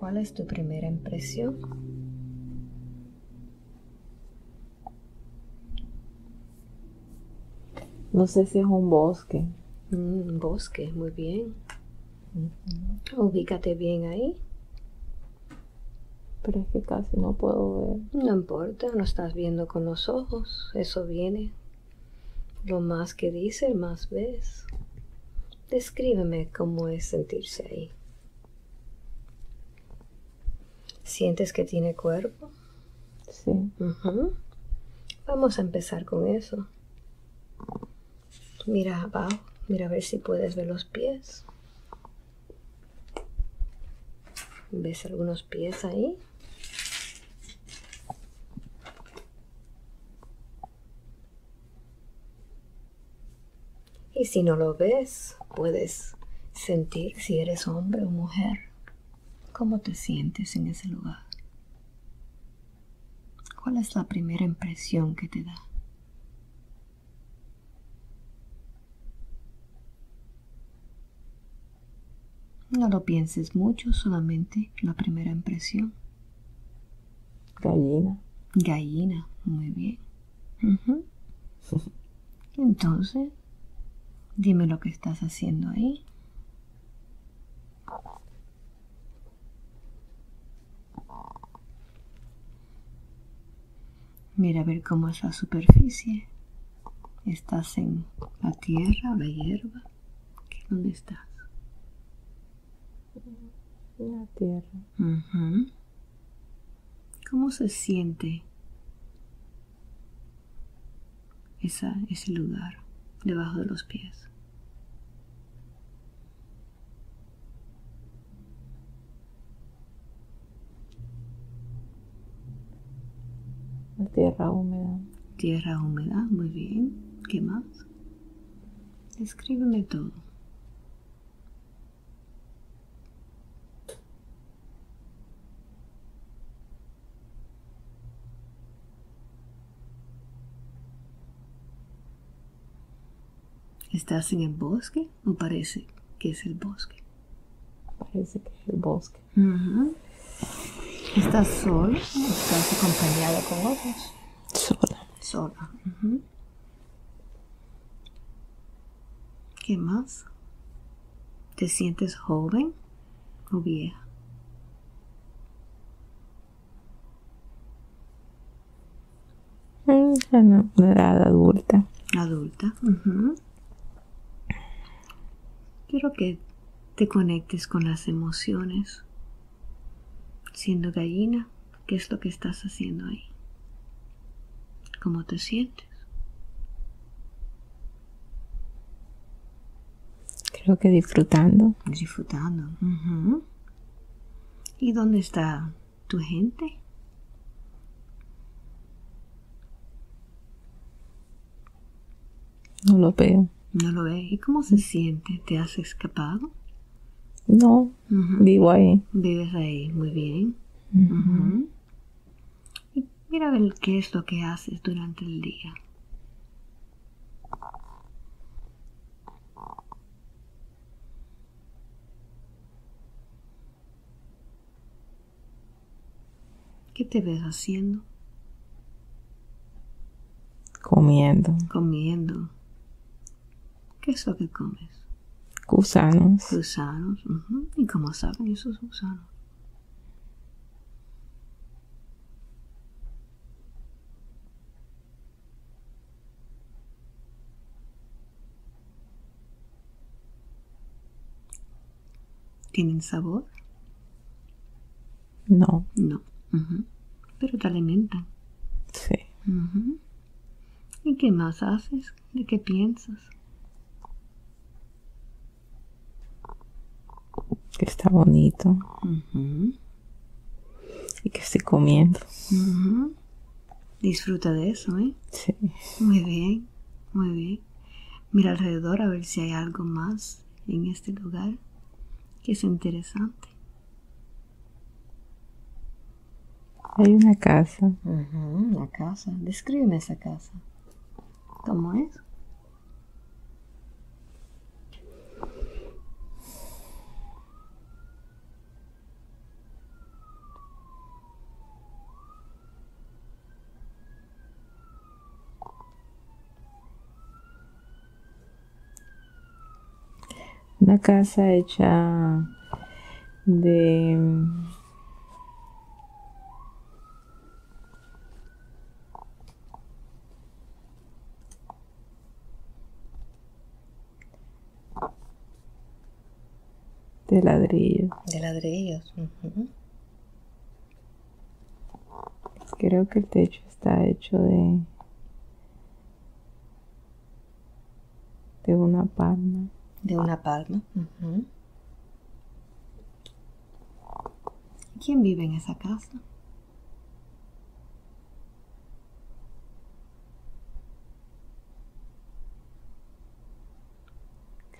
¿Cuál es tu primera impresión? No sé si es un bosque. Un bosque, muy bien. Ubícate bien ahí. Pero es que casi no puedo ver. No importa, no estás viendo con los ojos. Eso viene. Lo más que dice, más ves. Descríbeme cómo es sentirse ahí. ¿Sientes que tiene cuerpo? Sí. Vamos a empezar con eso. Mira abajo, mira a ver si puedes ver los pies. ¿Ves algunos pies ahí? Y si no lo ves, puedes sentir si eres hombre o mujer. ¿Cómo te sientes en ese lugar? ¿Cuál es la primera impresión que te da? No lo pienses mucho, solamente la primera impresión. Gallina. Gallina, muy bien. Entonces, dime lo que estás haciendo ahí. Mira a ver cómo es la superficie. ¿Estás en la tierra o la hierba? ¿Qué- ¿Dónde estás? La tierra. ¿Cómo se siente esa, ese lugar debajo de los pies? La tierra húmeda. Tierra húmeda, muy bien. ¿Qué más? Escríbeme todo. ¿Estás en el bosque o parece que es el bosque? Parece que es el bosque. ¿Estás solo o estás acompañada con otros? Sola. Sola. ¿Qué más? ¿Te sientes joven o vieja? Mm, ya no, una edad adulta. Adulta. Quiero que te conectes con las emociones. Siendo gallina, ¿qué es lo que estás haciendo ahí? ¿Cómo te sientes? Creo que disfrutando. Disfrutando. ¿Y dónde está tu gente? No lo veo. No lo ve. ¿Y cómo se siente? ¿Te has escapado? No, vivo ahí. Vives ahí, muy bien. Y mira a ver qué es lo que haces durante el día. ¿Qué te ves haciendo? Comiendo. Comiendo. ¿Qué es lo que comes? Gusanos. Gusanos. ¿Y cómo saben esos gusanos? ¿Tienen sabor? No. No. Ujú. Pero te alimentan. Sí. Ujú. ¿Y qué más haces? ¿De qué piensas? Que está bonito. Y que estoy comiendo. Disfruta de eso, ¿eh? Sí. Muy bien, muy bien. Mira alrededor a ver si hay algo más en este lugar que es interesante. Hay una casa. La casa. Descríbeme esa casa. ¿Cómo es? Una casa hecha de de ladrillo. De ladrillos. ujú. Creo que el techo está hecho de de una palma. De una palma. ¿Quién vive en esa casa?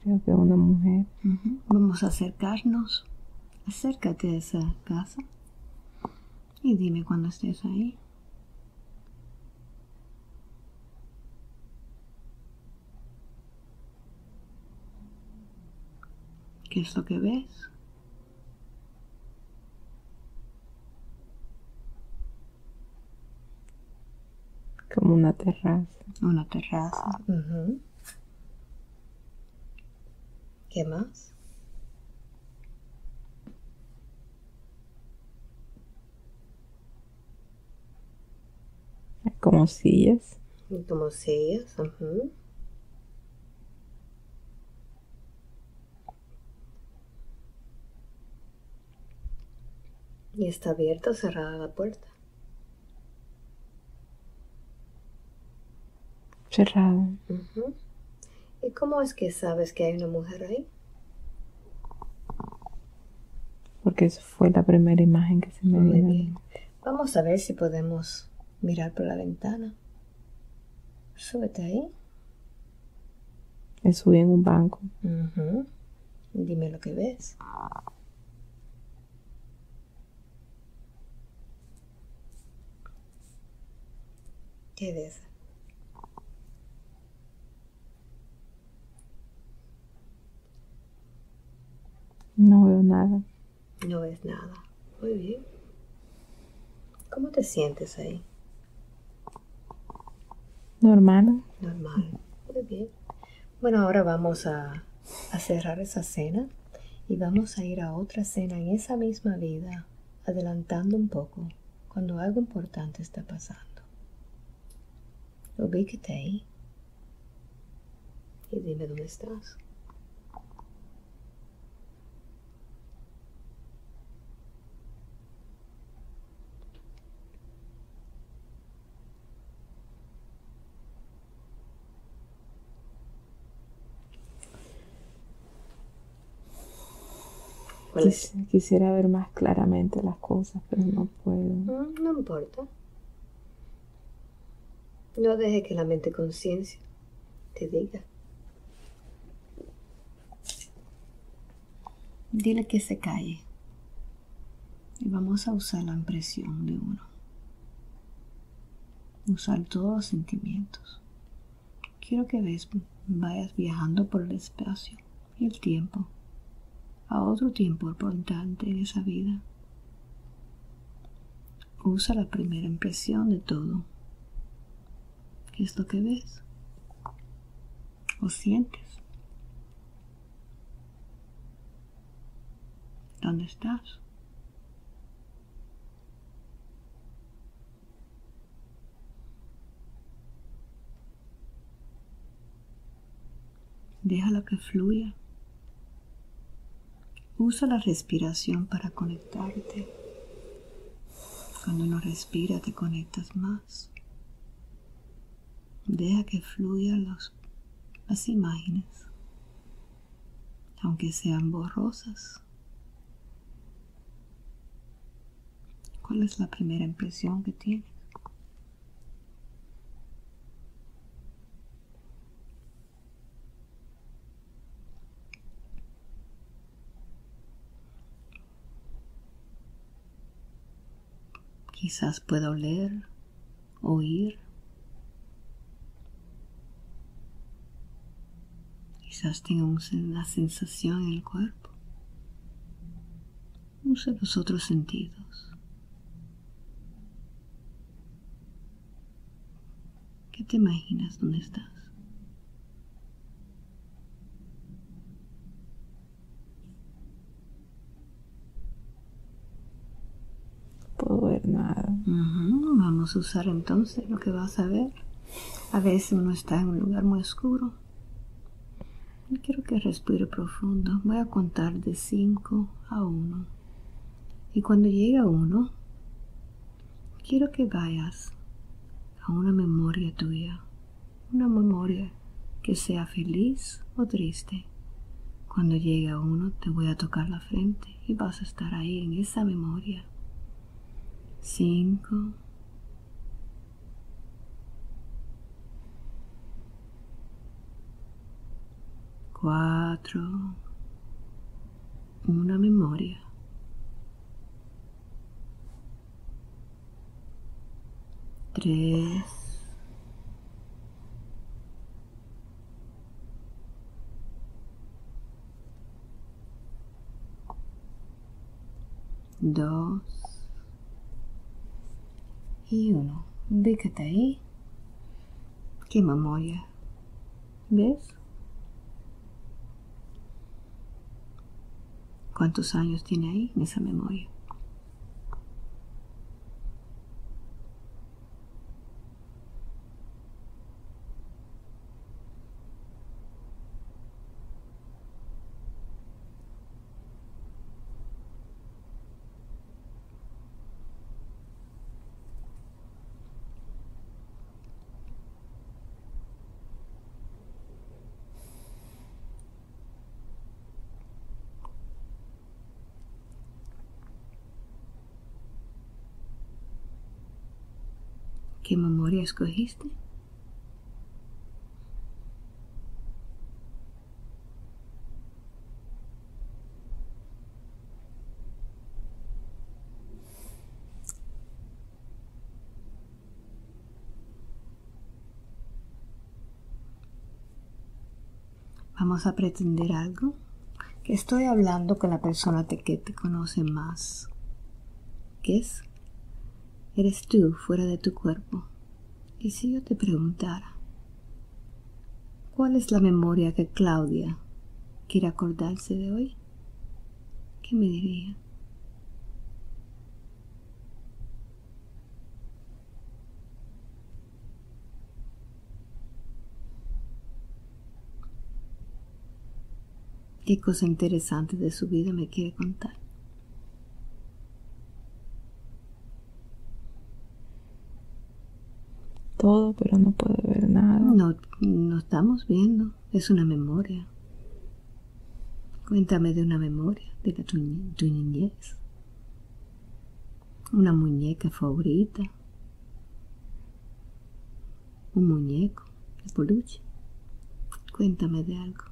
Creo que una mujer. Vamos a acercarnos. Acércate a esa casa y dime cuando estés ahí. ¿Qué es lo que ves? como una terraza. Una terraza. ¿Qué más? Como sillas. Como sillas. ujú. Y está abierta o cerrada la puerta. Cerrado. Ujú. ¿Y cómo es que sabes que hay una mujer ahí? Porque esa fue la primera imagen que se me Muy vino. bien. Vamos a ver si podemos mirar por la ventana. Súbete ahí. Me subí en un banco. Ujú. Dime lo que ves. No veo nada. No ves nada. Muy bien. ¿Cómo te sientes ahí? Normal. Normal. Muy bien. Bueno, ahora vamos a, a cerrar esa cena y vamos a ir a otra cena en esa misma vida, adelantando un poco cuando algo importante está pasando. Ubíquete ahí y dime dónde estás. Quisiera ver más claramente las cosas, pero no puedo. Mm, No importa. No deje que la mente conciencia te diga. Dile que se calle. Y vamos a usar la impresión de uno. Usar todos los sentimientos. Quiero que ves, vayas viajando por el espacio y el tiempo. A otro tiempo importante en esa vida. Usa la primera impresión de todo. ¿Qué es lo que ves? ¿O sientes? ¿Dónde estás? Déjalo que fluya. Usa la respiración para conectarte. Cuando uno respira te conectas más. Deja que fluyan los, las imágenes, aunque sean borrosas. ¿Cuál es la primera impresión que tienes? Quizás pueda oler, oír. quizás tengamos una sensación en el cuerpo. Usa los otros sentidos. ¿Qué te imaginas dónde estás? puedo ver nada. Uh. Vamos a usar entonces lo que vas a ver. A veces uno está en un lugar muy oscuro Quiero que respire profundo. Voy a contar de 5 a 1. Y cuando llegue a 1, quiero que vayas a una memoria tuya. Una memoria que sea feliz o triste. Cuando llegue a uno te voy a tocar la frente y vas a estar ahí en esa memoria. 5 cuatro, una memoria. Tres, dos y uno. Ubícate ahí. ¿Qué memoria? ¿Ves? ¿Cuántos años tiene ahí en esa memoria? ¿Qué memoria escogiste? Vamos a pretender algo que estoy hablando con la persona que te conoce más. ¿Qué es? Eres tú fuera de tu cuerpo. ¿Y si yo te preguntara, cuál es la memoria que Claudia quiere acordarse de hoy? ¿Qué me diría? ¿Qué cosa interesante de su vida me quiere contar? Todo, pero no puede ver nada. No, no estamos viendo. Es una memoria. Cuéntame de una memoria de tu, tu niñez. Una muñeca favorita. Un muñeco de peluche. Cuéntame de algo.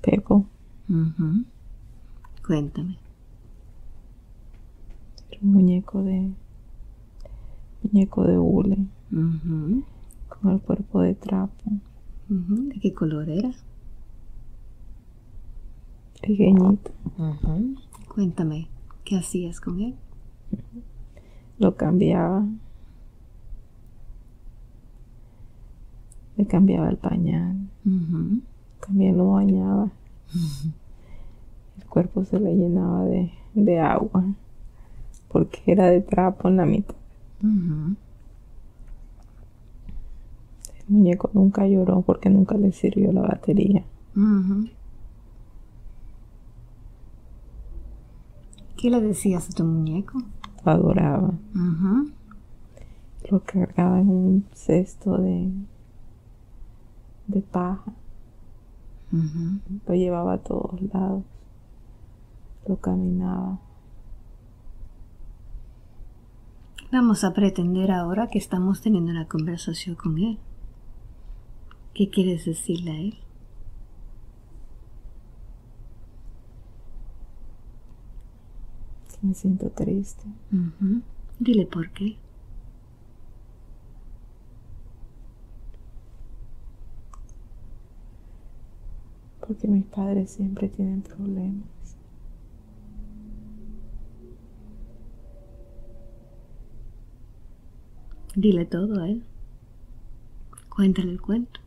Pepo. Ujú. Cuéntame. Muñeco de. Muñeco de hule. Con el cuerpo de trapo. ¿De qué color era? Pequeñito. Cuéntame, ¿qué hacías con él? Lo cambiaba. Le cambiaba el pañal. También lo bañaba. El cuerpo se le llenaba de, de agua. Porque era de trapo en la mitad. El muñeco nunca lloró porque nunca le sirvió la batería. ¿Qué le decías a tu muñeco? Lo adoraba. Lo cargaba en un cesto de, de paja. Lo llevaba a todos lados. Lo caminaba. Vamos a pretender ahora que estamos teniendo una conversación con él. ¿Qué quieres decirle a él? Me siento triste. Dile por qué. Porque mis padres siempre tienen problemas. Dile todo a él. Cuéntale el cuento.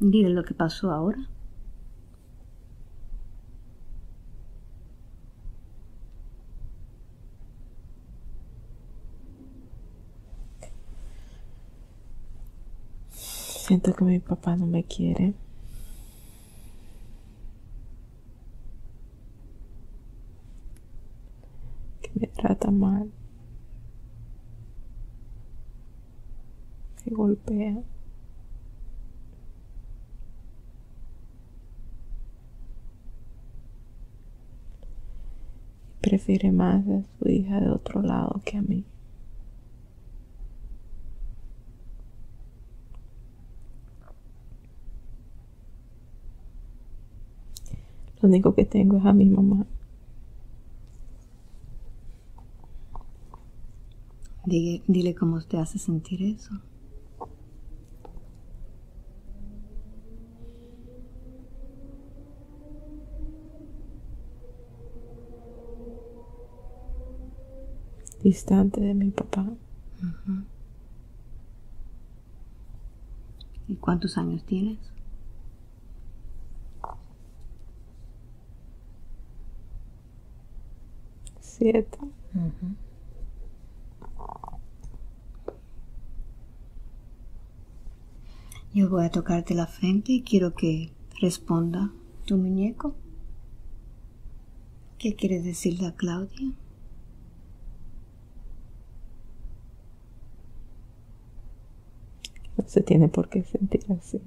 Dile lo que pasó ahora. Siento que mi papá no me quiere. Que me trata mal. Que golpea. Prefiere más a su hija de otro lado que a mí. Lo único que tengo es a mi mamá. Dile, dile cómo te hace sentir eso. Distante de mi papá. ¿Y cuántos años tienes? Siete. Yo voy a tocarte la frente y quiero que responda tu muñeco. ¿Qué quieres decirle a Claudia? No se tiene por qué sentir así.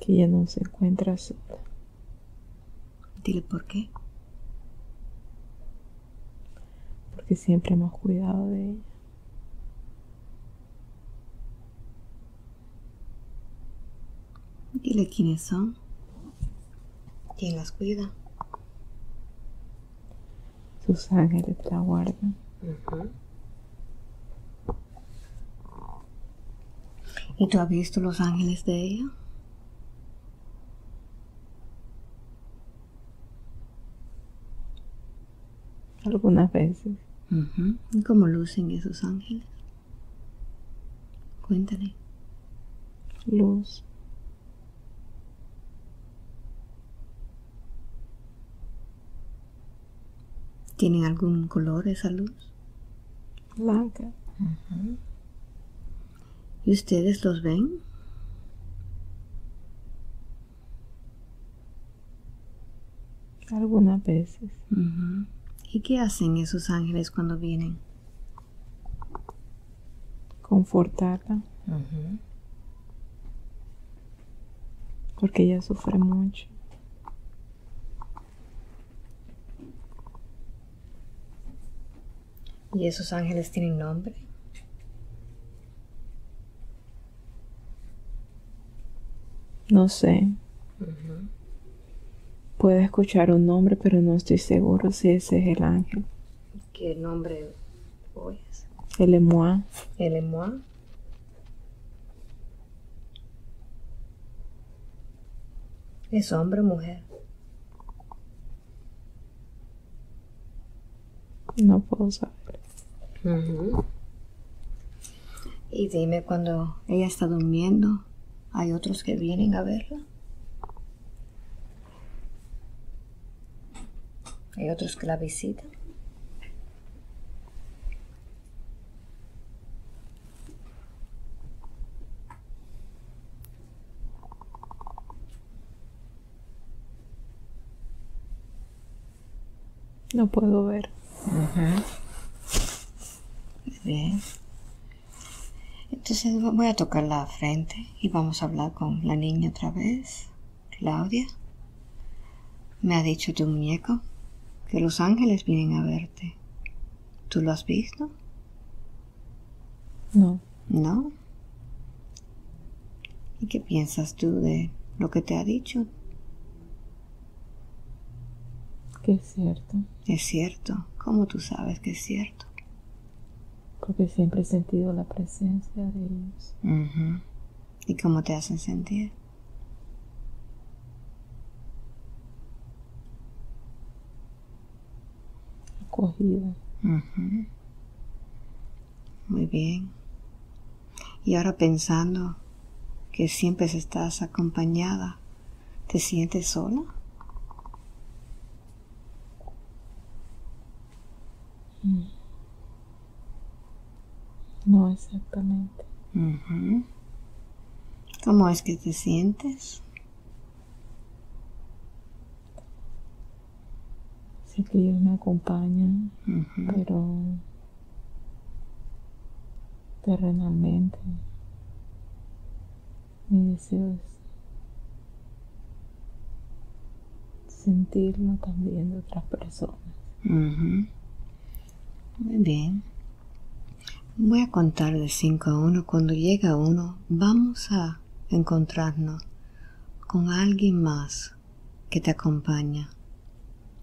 Que ella no se encuentra sola. Dile por qué. Porque siempre hemos cuidado de ella. Dile quiénes son. ¿Quién las cuida? Sus ángeles la guardan. ¿Y tú has visto los ángeles de ella? Algunas veces. ¿Y cómo lucen esos ángeles? Cuéntale. Luz. ¿Tienen algún color esa luz? Blanca. ¿Y ustedes los ven? Algunas veces. ¿Y qué hacen esos ángeles cuando vienen? Confortarla. Porque ella sufre mucho. ¿Y esos ángeles tienen nombre? No sé. Puedo escuchar un nombre, pero no estoy seguro si ese es el ángel. ¿Qué nombre oyes? El Emoa. ¿El Emoa? ¿Es hombre o mujer? No puedo saber. Y dime, cuando ella está durmiendo, ¿hay otros que vienen a verla? ¿Hay otros que la visitan? No puedo ver. Bien. Entonces voy a tocar la frente y vamos a hablar con la niña otra vez. Claudia. Me ha dicho tu muñeco que los ángeles vienen a verte. ¿Tú lo has visto? No. ¿No? ¿Y qué piensas tú de lo que te ha dicho? Que es cierto. Es cierto. ¿Cómo tú sabes que es cierto? Porque siempre he sentido la presencia de ellos. ¿Y cómo te hacen sentir? Muy bien. Y ahora pensando que siempre estás acompañada, ¿te sientes sola? No exactamente. ¿Cómo es que te sientes? Que ellos me acompañan, pero terrenalmente mi deseo es sentirlo también de otras personas. Muy bien. Voy a contar de 5 a 1. Cuando llega uno, vamos a encontrarnos con alguien más que te acompaña,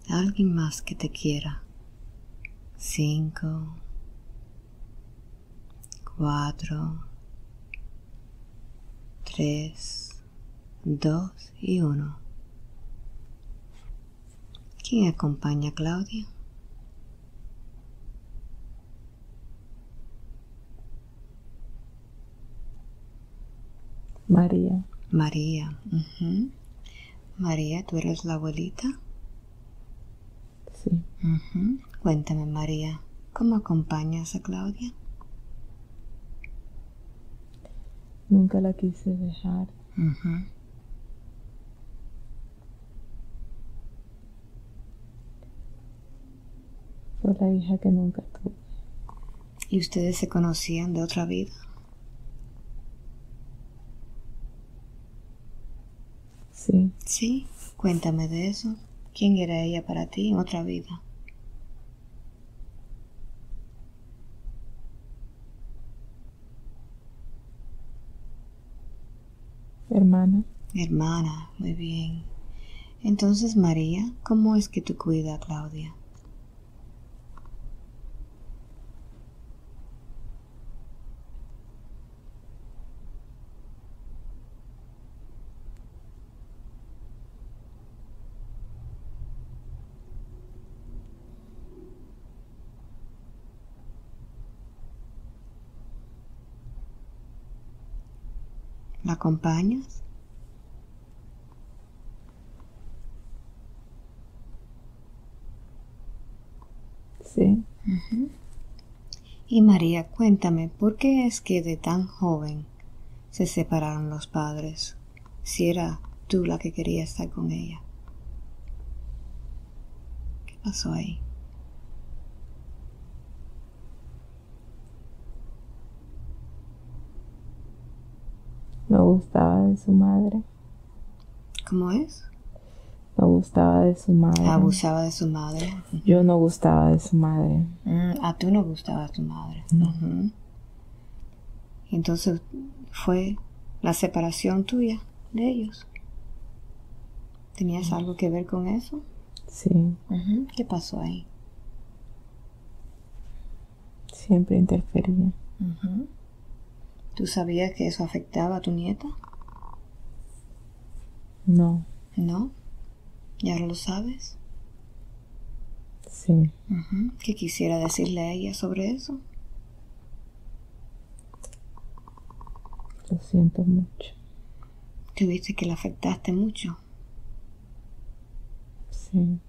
alguien más que te quiera. 5, 4, 3, 2 y 1. ¿Quién acompaña a Claudia? María. María. María, ¿tú eres la abuelita? Sí. Cuéntame, María, ¿cómo acompañas a Claudia? Nunca la quise dejar. Fue la hija que nunca tuve. ¿Y ustedes se conocían de otra vida? Sí. Sí, cuéntame de eso. ¿Quién era ella para ti en otra vida? Hermana. Hermana, muy bien. Entonces, María, ¿cómo es que tú cuidas a Claudia? ¿La acompañas? Sí. Y María, cuéntame, ¿por qué es que de tan joven se separaron los padres? Si era tú la que quería estar con ella. ¿Qué pasó ahí? No gustaba de su madre. ¿Cómo es? No gustaba de su madre. Abusaba de su madre. Yo no gustaba de su madre. Mm, a tú no gustaba de tu madre. Entonces fue la separación tuya de ellos. ¿Tenías algo que ver con eso? Sí. ¿Qué pasó ahí? Siempre interfería. ¿Tú sabías que eso afectaba a tu nieta? No. ¿No? ¿Y ahora lo sabes? Sí. ¿Qué quisiera decirle a ella sobre eso? Lo siento mucho. ¿Tuviste que le afectaste mucho? Sí.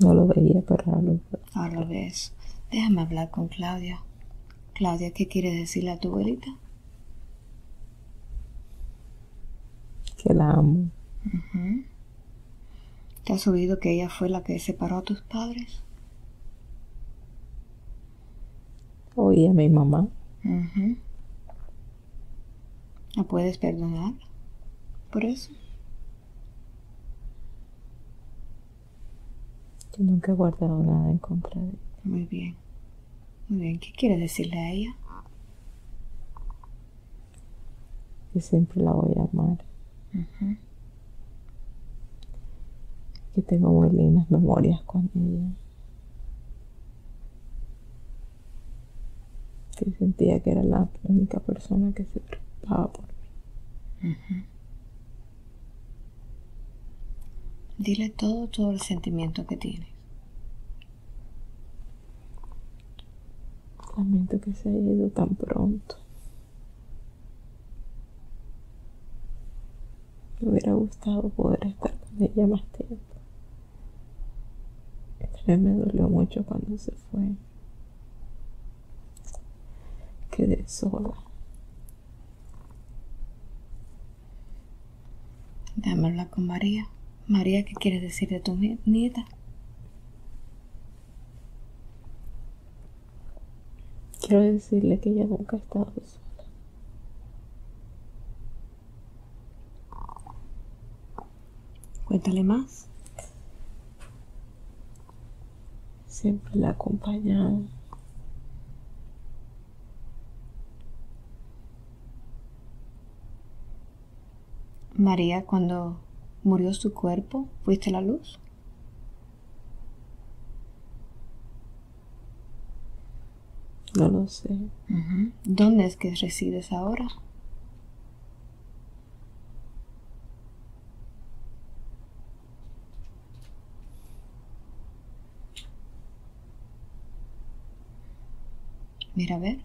No lo veía, pero ahora lo veo. Ahora lo ves. Déjame hablar con Claudia. Claudia, ¿qué quiere decirle a tu abuelita? Que la amo. ¿Te has oído que ella fue la que separó a tus padres? Oí a mi mamá. ¿La puedes perdonar por eso? Yo nunca he guardado nada en contra de ella. Muy bien. Muy bien. ¿Qué quiere decirle a ella? Que siempre la voy a amar. Que tengo muy lindas memorias con ella. Que sentía que era la única persona que se preocupaba por mí. Dile todo, todo el sentimiento que tienes. Lamento que se haya ido tan pronto. Me hubiera gustado poder estar con ella más tiempo. Me dolió mucho cuando se fue. Quedé sola. Déjame hablar con María. María, ¿qué quieres decir de tu nieta? Quiero decirle que ella nunca ha estado sola. Cuéntale más. Siempre la ha acompañado. María, cuando murió su cuerpo, ¿fuiste la luz? No lo sé. ¿Dónde es que resides ahora? Mira a ver.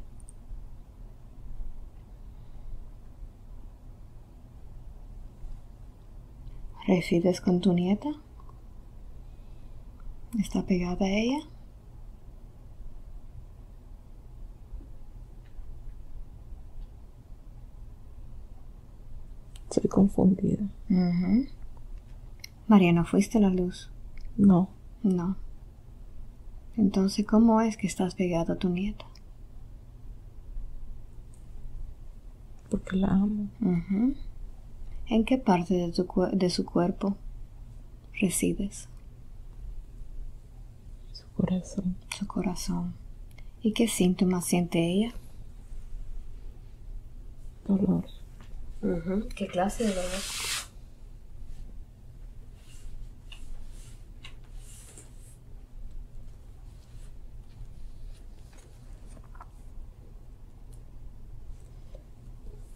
¿Resides con tu nieta? ¿Está pegada a ella? Confundida. María, ¿no fuiste la luz? No. No. Entonces, ¿cómo es que estás pegada a tu nieta? Porque la amo. ¿En qué parte de, tu, de su cuerpo resides? Su corazón. Su corazón. ¿Y qué síntomas siente ella? Dolor. ¿Qué clase de dolor?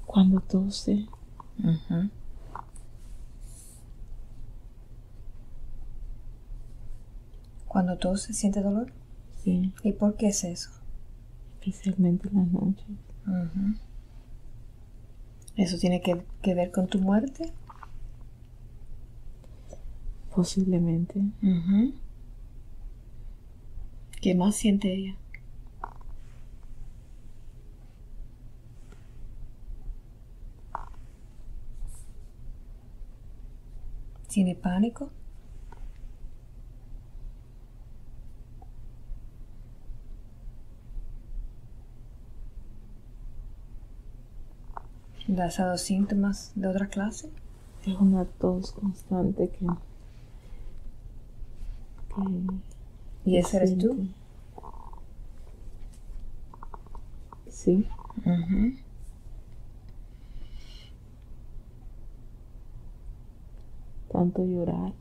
Cuando tose. Cuando tose siente dolor. Sí. ¿Y por qué es eso? Especialmente en la noche. ¿Eso tiene que, ver con tu muerte? Posiblemente. ¿Qué más siente ella? ¿Tiene pánico? ¿Le has dado síntomas de otra clase? Es una tos constante que... ¿Y ese eres tú? Sí. Tanto llorar.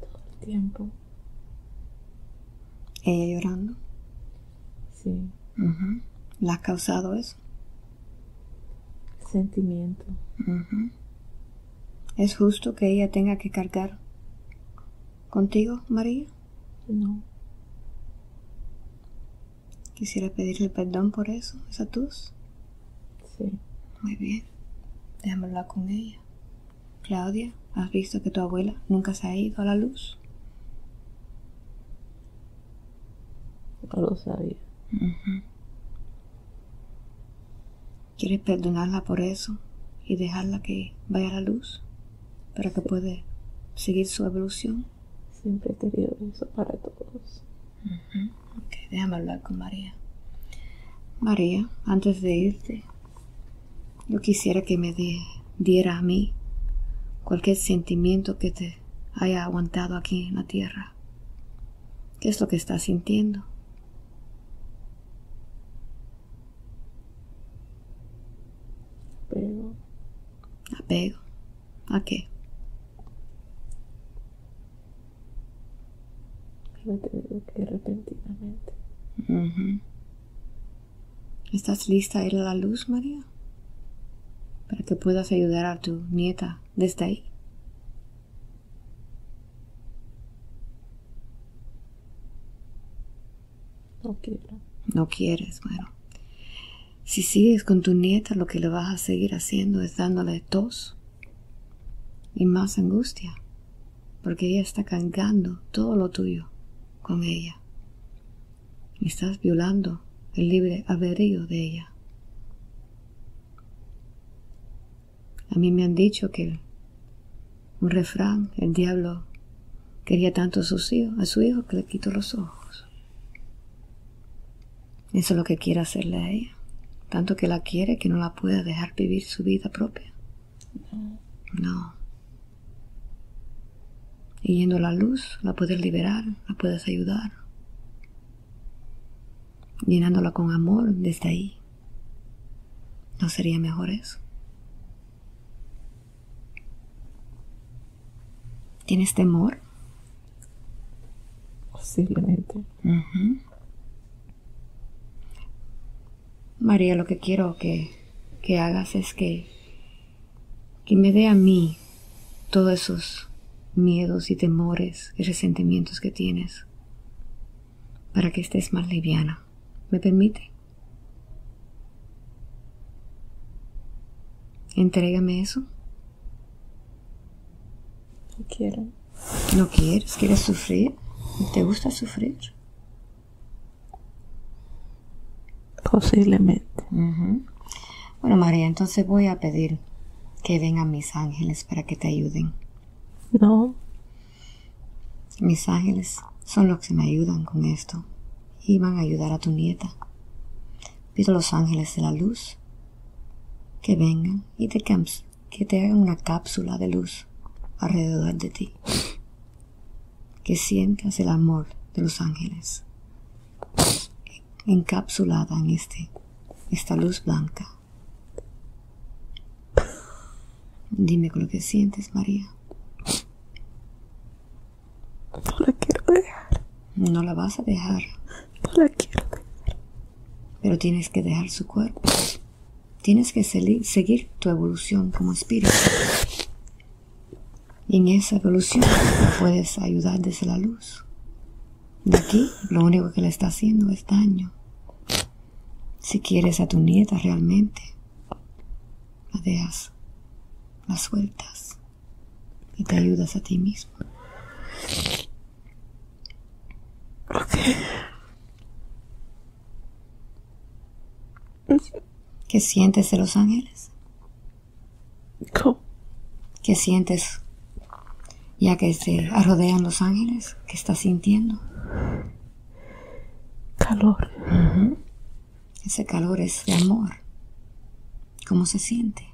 Todo el tiempo. ¿Ella llorando? Sí. ¿La ha causado eso? Sentimiento. ¿Es justo que ella tenga que cargar contigo, María? No. Quisiera pedirle perdón por eso, esa tus. Sí. Muy bien. Déjame hablar con ella. Claudia, ¿has visto que tu abuela nunca se ha ido a la luz? No lo sabía. ¿Quieres perdonarla por eso y dejarla que vaya a la luz para que pueda seguir su evolución? Siempre he querido eso para todos. Ok, déjame hablar con María. María, antes de irte, yo quisiera que me diera a mí cualquier sentimiento que te haya aguantado aquí en la tierra. ¿Qué es lo que estás sintiendo? Apego. ¿A qué? Me tenido que repentinamente. ¿Estás lista a ir a la luz, María? Para que puedas ayudar a tu nieta desde ahí. No quiero. No quieres, bueno. Si sigues con tu nieta, lo que le vas a seguir haciendo es dándole tos y más angustia, porque ella está cargando todo lo tuyo con ella. Y estás violando el libre albedrío de ella. A mí me han dicho que un refrán, el diablo quería tanto a, sus hijos, a su hijo que le quitó los ojos. Eso es lo que quiere hacerle a ella. Tanto que la quiere que no la puede dejar vivir su vida propia. No. Y yendo a la luz, la puedes liberar, la puedes ayudar. Llenándola con amor desde ahí. ¿No sería mejor eso? ¿Tienes temor? Posiblemente. María, lo que quiero que, que hagas es que, que me dé a mí todos esos miedos y temores y resentimientos que tienes para que estés más liviana. ¿Me permite? Entrégame eso. No quiero. ¿No quieres? ¿Quieres sufrir? ¿Te gusta sufrir? Posiblemente. Bueno, María, entonces voy a pedir que vengan mis ángeles para que te ayuden. No. Mis ángeles son los que me ayudan con esto y van a ayudar a tu nieta. Pido a los ángeles de la luz que vengan y te, que te hagan una cápsula de luz alrededor de ti. Que sientas el amor de los ángeles encapsulada en este, esta luz blanca. Dime con lo que sientes, María. No la quiero dejar. No la vas a dejar. No la quiero dejar. Pero tienes que dejar su cuerpo. Tienes que seguir tu evolución como espíritu. Y en esa evolución puedes ayudar desde la luz. De aquí lo único que le está haciendo es daño. Si quieres a tu nieta realmente, la dejas, la sueltas y te ayudas a ti mismo. ¿Qué sientes de los ángeles? ¿Qué sientes ya que se rodean los ángeles? ¿Qué estás sintiendo? Calor. Ese calor es de amor. ¿Cómo se siente?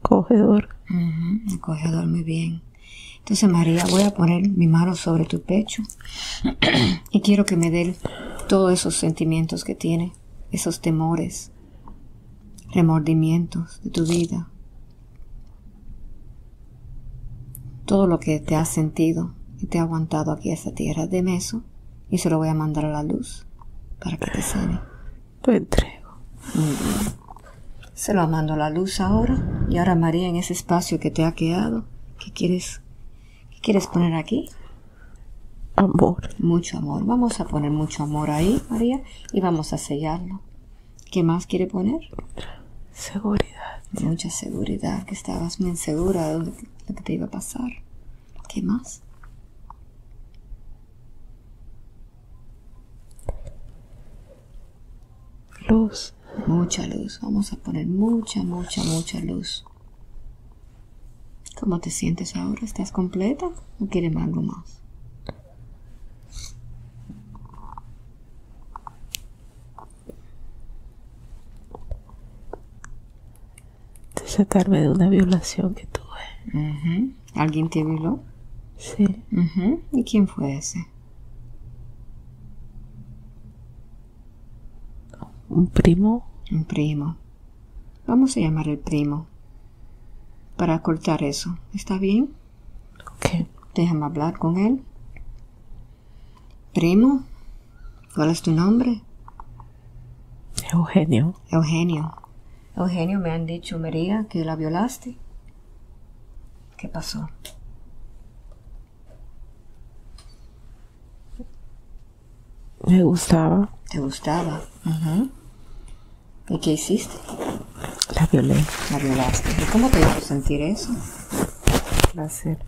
Acogedor. Acogedor, muy bien. Entonces, María, voy a poner mi mano sobre tu pecho y quiero que me den todos esos sentimientos que tiene, esos temores, remordimientos de tu vida, todo lo que te has sentido y te ha aguantado aquí a esta tierra. de eso y se lo voy a mandar a la luz para que te sane. Lo entrego. Muy bien. Se lo mando a la luz ahora. Y ahora María, en ese espacio que te ha quedado, ¿qué quieres ¿Qué quieres poner aquí? Amor. Mucho amor. Vamos a poner mucho amor ahí, María, y vamos a sellarlo. ¿Qué más quiere poner? Seguridad. Mucha seguridad, que estabas muy insegura de lo que te iba a pasar. ¿Qué más? Luz. Mucha luz. Vamos a poner mucha, mucha, mucha luz. ¿Cómo te sientes ahora? ¿Estás completa o quieres algo más? Desatarme de una violación que tuve. ¿Alguien te violó? Sí. ¿Y quién fue ese? Un primo. Un primo. Vamos a llamar el primo para cortar eso. ¿Está bien? Ok. Déjame hablar con él. Primo, ¿cuál es tu nombre? Eugenio. Eugenio. Eugenio, me han dicho, María, que la violaste. ¿Qué pasó? Me gustaba. ¿Te gustaba? ¿Y qué hiciste? La violé. La violaste. ¿Y cómo te hizo sentir eso? Placer.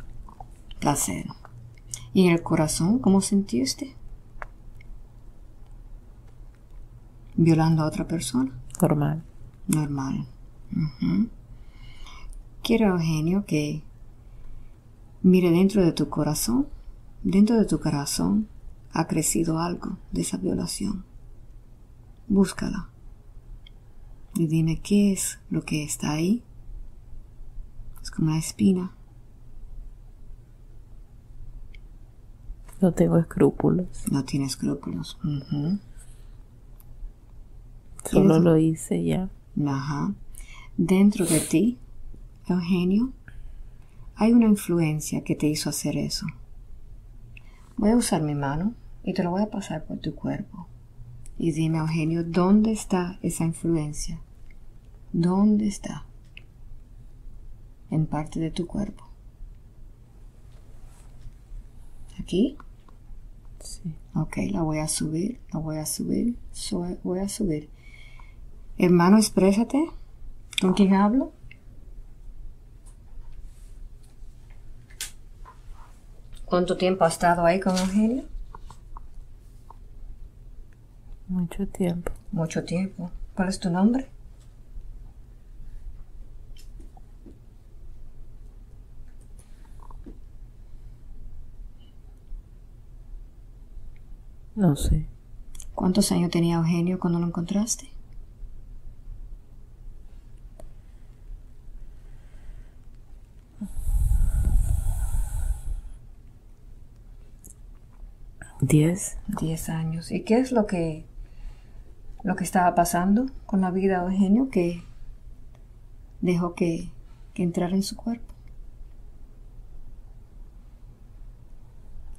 Placer. ¿Y en el corazón cómo sentiste? Violando a otra persona. Normal. Normal. Quiero, Eugenio, que mire dentro de tu corazón. Dentro de tu corazón ha crecido algo de esa violación. Búscala. Y dime qué es lo que está ahí. Es como una espina. No tengo escrúpulos. No tiene escrúpulos. Solo ¿Quieres- lo hice ya. Ajá. Dentro de ti, Eugenio, hay una influencia que te hizo hacer eso. Voy a usar mi mano y te lo voy a pasar por tu cuerpo. Y dime, Eugenio, ¿dónde está esa influencia? ¿Dónde está? En parte de tu cuerpo. ¿Aquí? Sí. Ok, la voy a subir, la voy a subir, su- voy a subir. Hermano, exprésate. ¿Con quién hablo? ¿Cuánto tiempo ha estado ahí con Eugenio? Mucho tiempo. Mucho tiempo. ¿Cuál es tu nombre? No sé. ¿Cuántos años tenía Eugenio cuando lo encontraste? Diez. Diez años. ¿Y qué es lo que lo que estaba pasando con la vida de Eugenio que dejó que, que entrara en su cuerpo?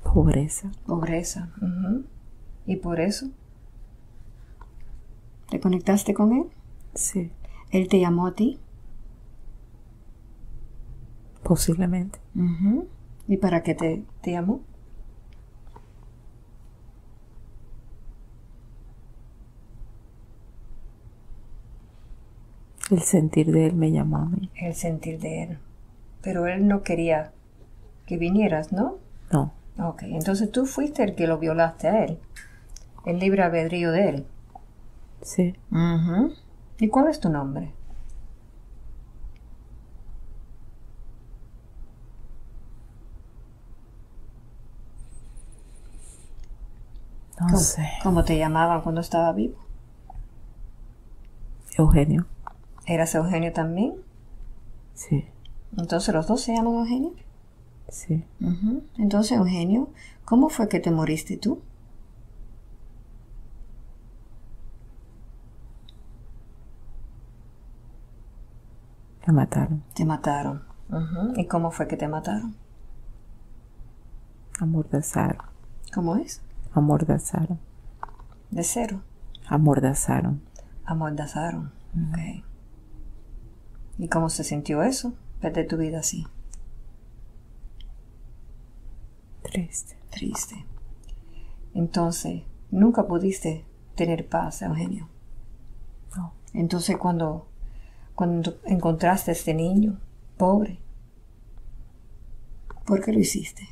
Pobreza. Pobreza. ¿Y por eso? ¿Te conectaste con él? Sí. ¿Él te llamó a ti? Posiblemente. ¿Y para qué te, te llamó? El sentir de él me llamó a mí. El sentir de él. Pero él no quería que vinieras, ¿no? No. Ok, entonces tú fuiste el que lo violaste a él. El libre albedrío de él. Sí. Ujú. ¿Y cuál es tu nombre? No ¿Cómo, sé. cómo te llamaban cuando estaba vivo? Eugenio. ¿Eras Eugenio también? Sí. Entonces los dos se llaman Eugenio. Sí. Entonces, Eugenio, ¿cómo fue que te moriste tú? Me mataron. Te mataron. ¿Y cómo fue que te mataron? Amordazaron. ¿Cómo es? Amordazaron. De cero. Amordazaron. Amordazaron. Ok. ¿Y cómo se sintió eso? Perder tu vida así. Triste. Triste. Entonces, nunca pudiste tener paz, Eugenio. No. Entonces, cuando, cuando encontraste a este niño, pobre, ¿por qué lo hiciste?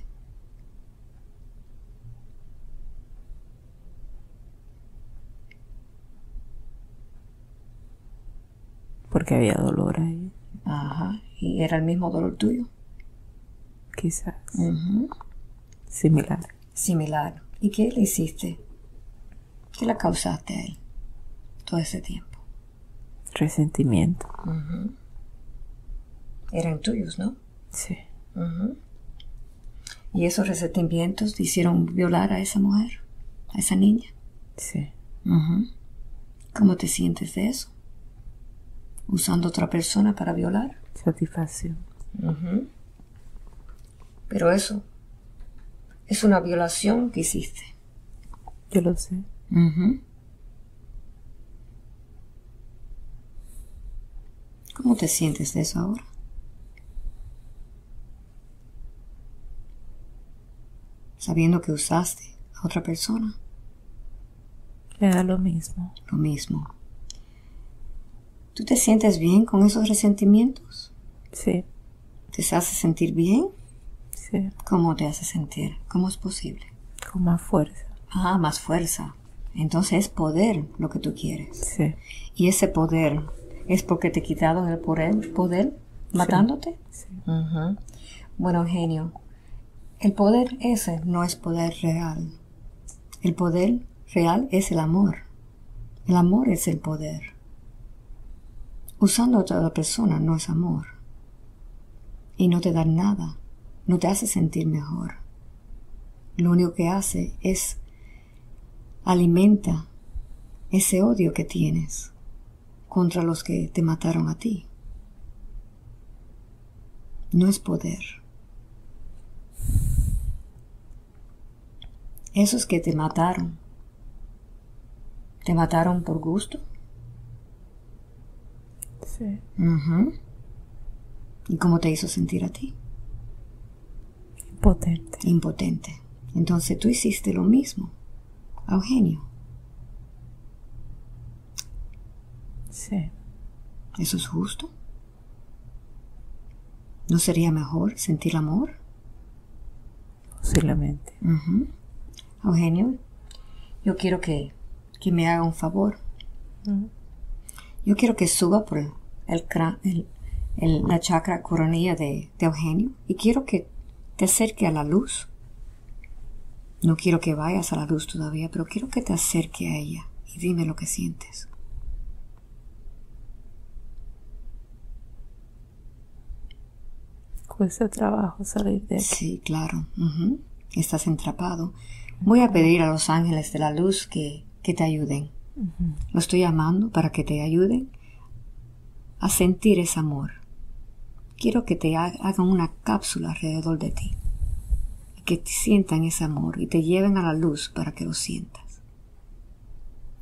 Porque había dolor ahí. Ajá. ¿Y era el mismo dolor tuyo? Quizás. Ujú. Similar. Similar. ¿Y qué le hiciste? ¿Qué le causaste a él todo ese tiempo? Resentimiento. Eran tuyos, ¿no? Sí. Ujú. Y esos resentimientos te hicieron violar a esa mujer, a esa niña. Sí. ¿Cómo te sientes de eso? Usando otra persona para violar. Satisfacción. Pero eso es una violación que hiciste. Yo lo sé. ¿Cómo te sientes de eso ahora? Sabiendo que usaste a otra persona. Me da lo mismo. Lo mismo. ¿Tú te sientes bien con esos resentimientos? Sí, ¿Te hace sentir bien? sí, ¿Cómo te hace sentir? ¿Cómo es posible? con más fuerza. Ah, más fuerza. Entonces es poder lo que tú quieres. Sí, Y ese poder es porque te quitaron el poder, poder matándote. sí. Bueno, genio, el poder ese no es poder real. El poder real es el amor. El amor es el poder. Usando a otra persona no es amor. Y no te da nada, no te hace sentir mejor. Lo único que hace es alimenta ese odio que tienes contra los que te mataron a ti. No es poder. Esos que te mataron, ¿te mataron por gusto? Sí. ¿Y cómo te hizo sentir a ti? Potente. Impotente. Entonces tú hiciste lo mismo, a Eugenio. Sí, ¿Eso es justo? ¿No sería mejor sentir amor? posiblemente. Ujú. Eugenio, yo quiero que, que me haga un favor. Yo quiero que suba por el, la chakra coronilla de, de Eugenio y quiero que te acerque a la luz. No quiero que vayas a la luz todavía, pero quiero que te acerque a ella y dime lo que sientes. Cuesta trabajo salir de aquí. Sí, claro. Estás entrapado. Voy a pedir a los ángeles de la luz que, que te ayuden. Lo estoy llamando para que te ayuden a sentir ese amor. Quiero que te ha- hagan una cápsula alrededor de ti. Y que te sientan ese amor y te lleven a la luz para que lo sientas.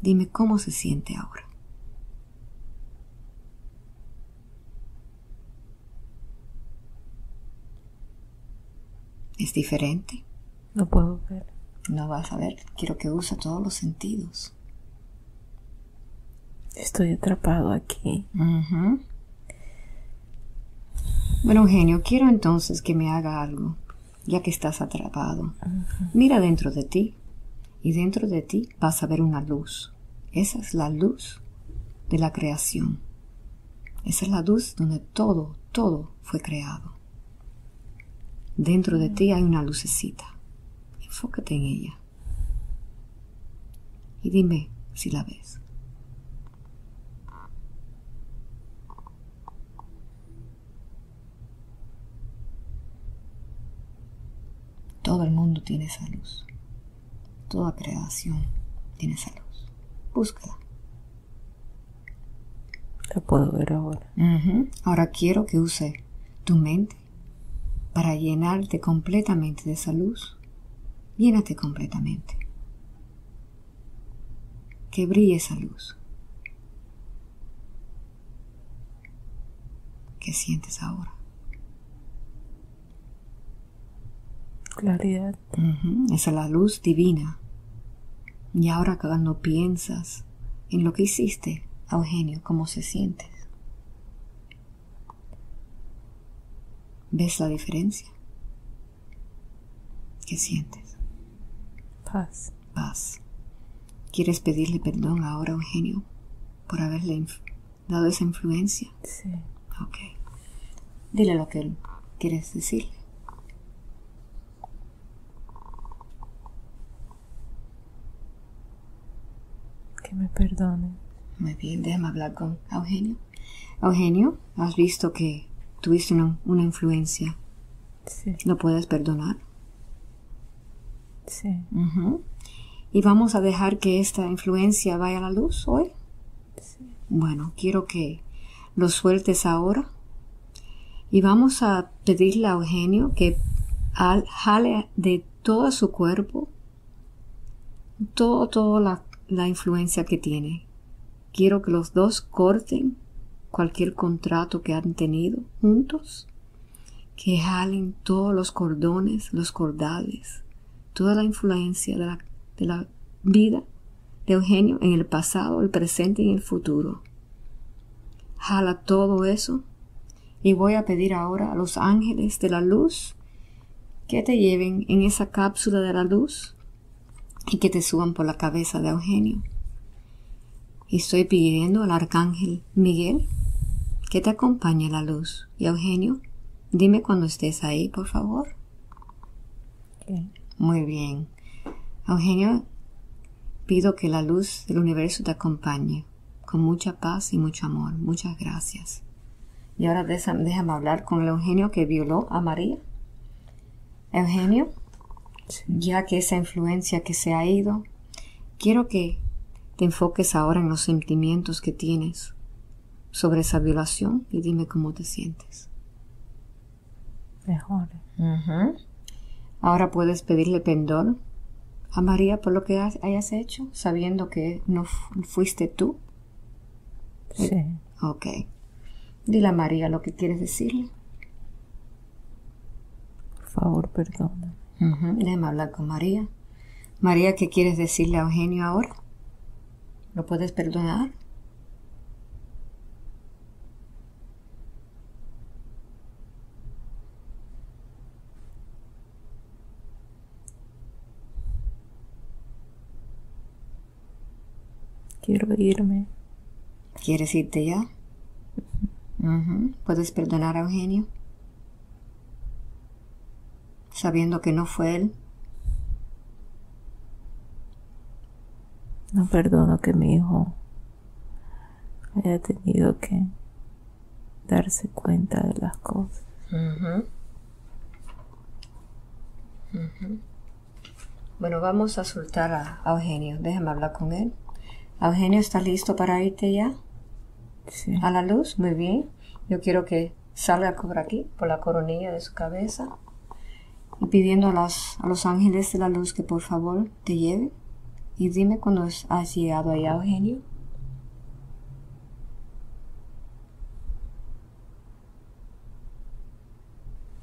Dime cómo se siente ahora. ¿Es diferente? No puedo ver. No vas a ver. Quiero que use todos los sentidos. Estoy atrapado aquí. Bueno, Eugenio, quiero entonces que me haga algo, ya que estás atrapado. Mira dentro de ti y dentro de ti vas a ver una luz. Esa es la luz de la creación. Esa es la luz donde todo, todo fue creado. Dentro de ti hay una lucecita. Enfócate en ella. Y dime si la ves. Todo el mundo tiene esa luz. Toda creación tiene esa luz. Búscala. La puedo ver ahora. Ahora quiero que use tu mente para llenarte completamente de esa luz. Llénate completamente. Que brille esa luz. ¿Qué sientes ahora? Claridad. Esa es la luz divina. Y ahora cuando piensas en lo que hiciste, Eugenio, ¿cómo se sientes? ¿Ves la diferencia? ¿Qué sientes? Paz. Paz. ¿Quieres pedirle perdón ahora, Eugenio, por haberle dado esa influencia? Sí. Ok. Dile lo que quieres decirle. Que me perdone. Muy bien, déjame hablar con Eugenio. Eugenio, has visto que tuviste una, una influencia. Sí. ¿Lo puedes perdonar? Sí. ¿Y vamos a dejar que esta influencia vaya a la luz hoy? Sí. Bueno, quiero que lo sueltes ahora. Y vamos a pedirle a Eugenio que al- jale de todo su cuerpo todo, toda la, la influencia que tiene. Quiero que los dos corten cualquier contrato que han tenido juntos, que jalen todos los cordones, los cordales, toda la influencia de la, de la vida de Eugenio en el pasado, el presente y el futuro. Jala todo eso. Y voy a pedir ahora a los ángeles de la luz que te lleven en esa cápsula de la luz y que te suban por la cabeza de Eugenio. Y estoy pidiendo al arcángel Miguel que te acompañe la luz. Y Eugenio, dime cuando estés ahí, por favor. Muy bien. Eugenio, pido que la luz del universo te acompañe con mucha paz y mucho amor. Muchas gracias. Y ahora déjame hablar con el Eugenio que violó a María. Eugenio, ya que esa influencia que se ha ido, quiero que te enfoques ahora en los sentimientos que tienes sobre esa violación y dime cómo te sientes. Mejor. Ahora puedes pedirle perdón a María por lo que hayas hecho, sabiendo que no fuiste tú. Sí. Ok. Dile a María lo que quieres decirle. Por favor, perdona. Déjame hablar con María. María, ¿qué quieres decirle a Eugenio ahora? ¿Lo puedes perdonar? Quiero irme. ¿Quieres irte ya? ¿Puedes perdonar a Eugenio? Sabiendo que no fue él. No perdono que mi hijo haya tenido que darse cuenta de las cosas. Bueno, vamos a soltar a, Eugenio. Déjame hablar con él. Eugenio, ¿está listo para irte ya? Sí. A la luz, muy bien. Yo quiero que salga por aquí, por la coronilla de su cabeza, y pidiendo a los, a los ángeles de la luz que por favor te lleven. Y dime cuando has llegado allá, Eugenio.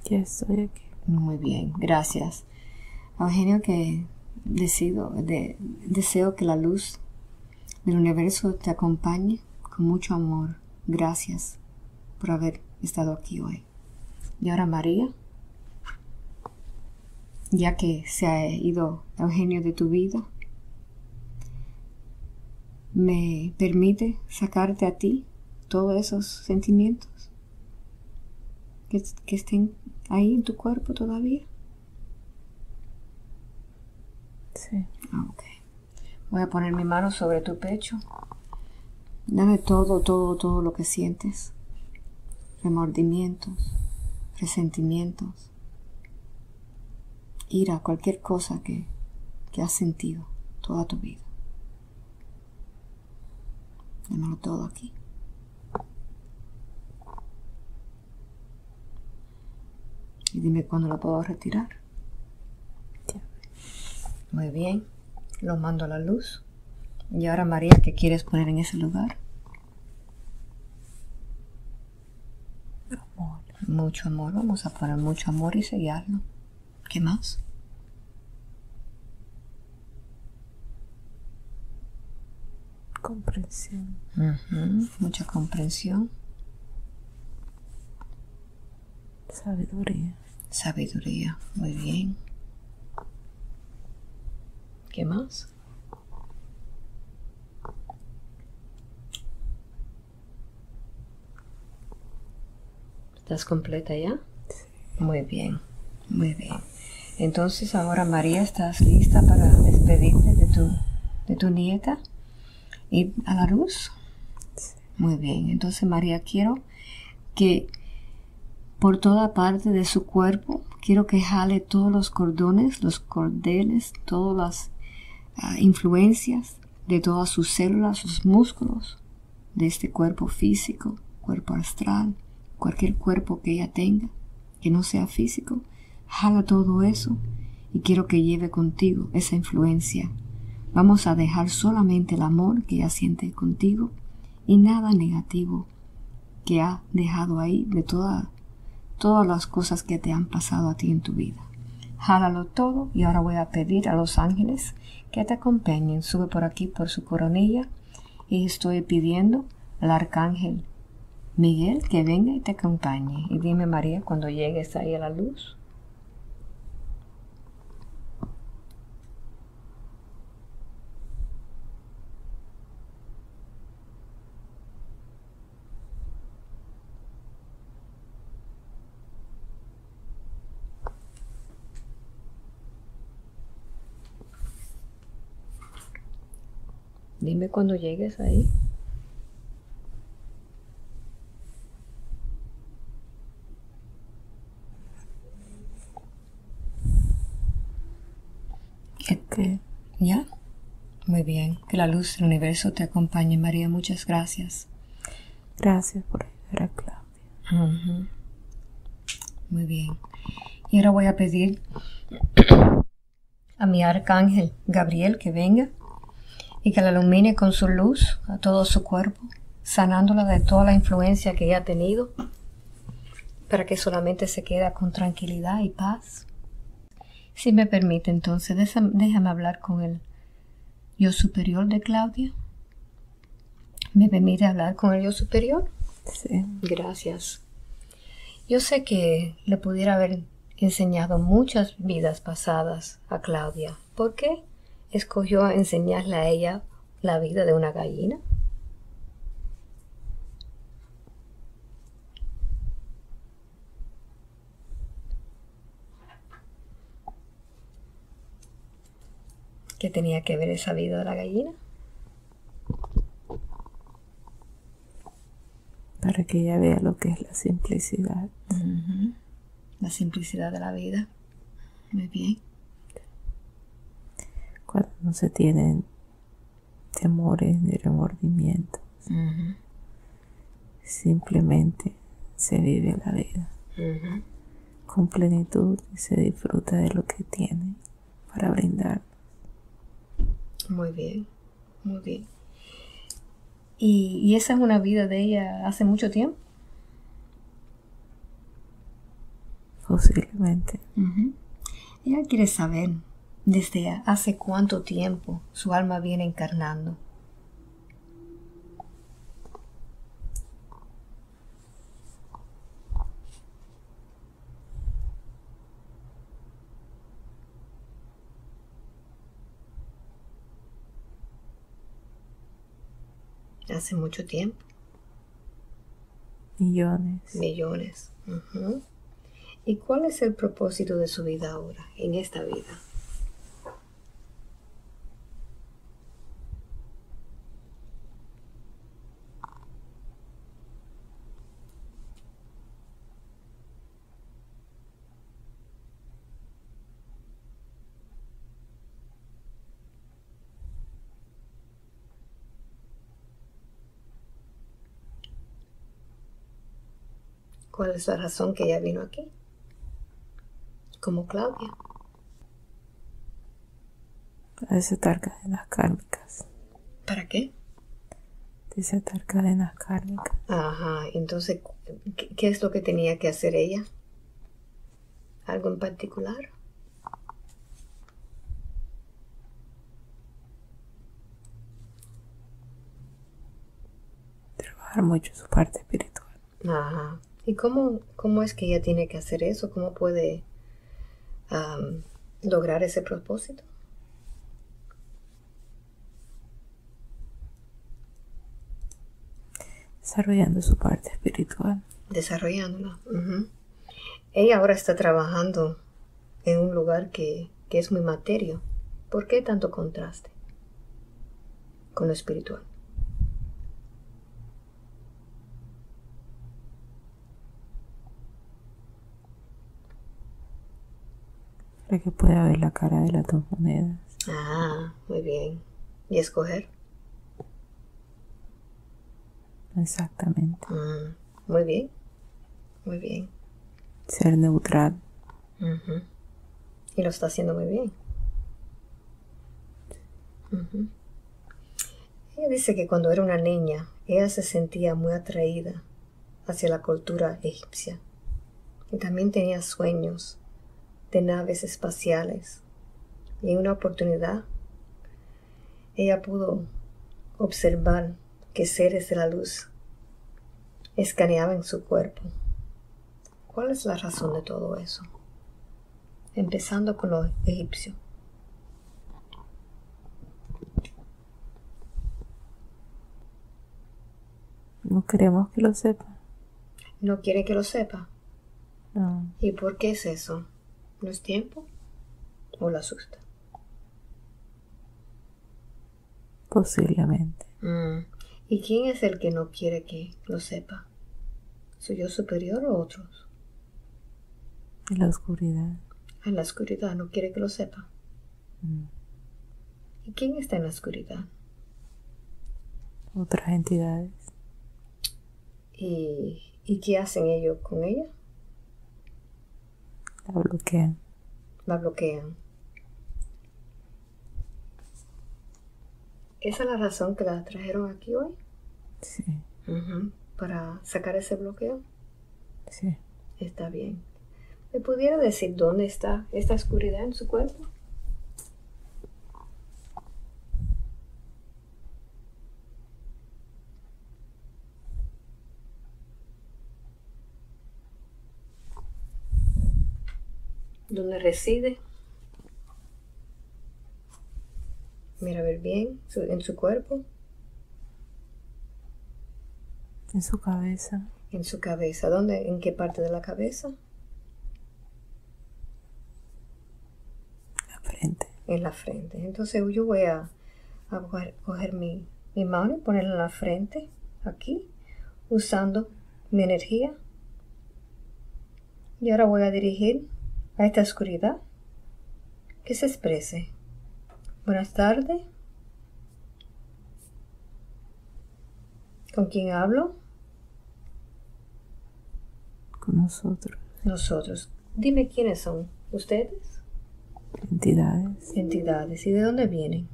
Ya estoy aquí. Muy bien, gracias. Eugenio, que decido, de, deseo que la luz del universo te acompañe con mucho amor. Gracias por haber estado aquí hoy. Y ahora María, ya que se ha ido Eugenio de tu vida, me permite sacarte a ti todos esos sentimientos que, estén ahí en tu cuerpo todavía. Sí. Ah, ok. Voy a poner mi mano sobre tu pecho. Dame todo, todo, todo lo que sientes. Remordimientos, resentimientos, ira, cualquier cosa que, que has sentido toda tu vida. Dámelo todo aquí. Y dime cuándo lo puedo retirar. Muy bien. Lo mando a la luz. Y ahora María, ¿qué quieres poner en ese lugar? Amor. Mucho amor. Vamos a poner mucho amor y sellarlo. ¿Qué más? Comprensión. Mucha comprensión. Sabiduría. Sabiduría. Muy bien. ¿Qué más? ¿Estás completa ya? Muy bien, muy bien. Entonces ahora María, ¿estás lista para despedirte de tu, de tu nieta? ¿Y a la luz? Muy bien. Entonces, María, quiero que por toda parte de su cuerpo, quiero que jale todos los cordones, los cordeles, todas las ah, influencias de todas sus células, sus músculos, de este cuerpo físico, cuerpo astral, cualquier cuerpo que ella tenga, que no sea físico, jala todo eso y quiero que lleve contigo esa influencia Vamos a dejar solamente el amor que ella siente contigo y nada negativo que ha dejado ahí de todas las cosas que te han pasado a ti en tu vida. Jálalo todo y ahora voy a pedir a los ángeles que te acompañen. Sube por aquí por su coronilla y estoy pidiendo al arcángel Miguel, que venga y te acompañe. Y dime, María, cuando llegues ahí a la luz. Dime cuando llegues ahí. ¿Ya? Muy bien. Que la luz del universo te acompañe, María. Muchas gracias. Gracias por ayudar a Claudia. Muy bien. Y ahora voy a pedir a mi arcángel Gabriel que venga y que la ilumine con su luz a todo su cuerpo, sanándola de toda la influencia que ella ha tenido, para que solamente se quede con tranquilidad y paz. Si me permite, entonces, déjame hablar con el yo superior de Claudia. ¿Me permite hablar con el yo superior? Sí. Gracias. Yo sé que le pudiera haber enseñado muchas vidas pasadas a Claudia. ¿Por qué escogió enseñarle a ella la vida de una gallina? ¿Qué tenía que ver esa vida de la gallina? Para que ella vea lo que es la simplicidad. La simplicidad de la vida. Muy bien. Cuando no se tienen temores ni remordimientos. Simplemente se vive la vida con plenitud y se disfruta de lo que tiene para brindar. Muy bien, muy bien. ¿Y, esa es una vida de ella hace mucho tiempo? Posiblemente. Ella quiere saber desde hace cuánto tiempo su alma viene encarnando. Hace mucho tiempo. Millones. Millones. ¿Y cuál es el propósito de su vida ahora, en esta vida? ¿Cuál es la razón que ella vino aquí? Como Claudia. Para desatar cadenas kármicas. ¿Para qué? Desatar cadenas kármicas. Ajá, entonces, ¿qué, es lo que tenía que hacer ella? ¿Algo en particular? Trabajar mucho su parte espiritual. Ajá. ¿Y cómo, cómo es que ella tiene que hacer eso? ¿Cómo puede lograr ese propósito? Desarrollando su parte espiritual. Desarrollándola. Ella ahora está trabajando en un lugar que, que es muy materio. ¿Por qué tanto contraste con lo espiritual? Que pueda ver la cara de las dos monedas. Ah, muy bien. ¿Y escoger? Exactamente. Mm, muy bien. Muy bien. Ser neutral. Y lo está haciendo muy bien. Ella dice que cuando era una niña, ella se sentía muy atraída hacia la cultura egipcia. Y también tenía sueños de naves espaciales. Y en una oportunidad, ella pudo observar que seres de la luz escaneaban su cuerpo. ¿Cuál es la razón de todo eso? Empezando con los egipcios. No queremos que lo sepa. No quiere que lo sepa. No. ¿Y por qué es eso? ¿No es tiempo? ¿O lo asusta? Posiblemente. Mm. ¿Y quién es el que no quiere que lo sepa? ¿Soy yo superior o otros? En la oscuridad. En la oscuridad no quiere que lo sepa. Mm. ¿Y quién está en la oscuridad? Otras entidades. ¿Y, ¿y qué hacen ellos con ella? La bloquean. La bloquean. ¿Esa es la razón que la trajeron aquí hoy? Sí. Para sacar ese bloqueo. Sí. Está bien. ¿Me pudiera decir dónde está esta oscuridad en su cuerpo? ¿Dónde reside? Mira a ver bien su- en su cuerpo, En su cabeza. en su cabeza. ¿Dónde? ¿En qué parte de la cabeza? La frente. en la frente. Entonces yo voy a, a coger, coger mi, mi mano y ponerla en la frente, aquí, usando mi energía. Y ahora voy a dirigir a esta oscuridad que se exprese. Buenas tardes. ¿Con quién hablo? Con nosotros. Nosotros. Dime quiénes son ustedes. Entidades. Entidades. ¿Y de dónde vienen?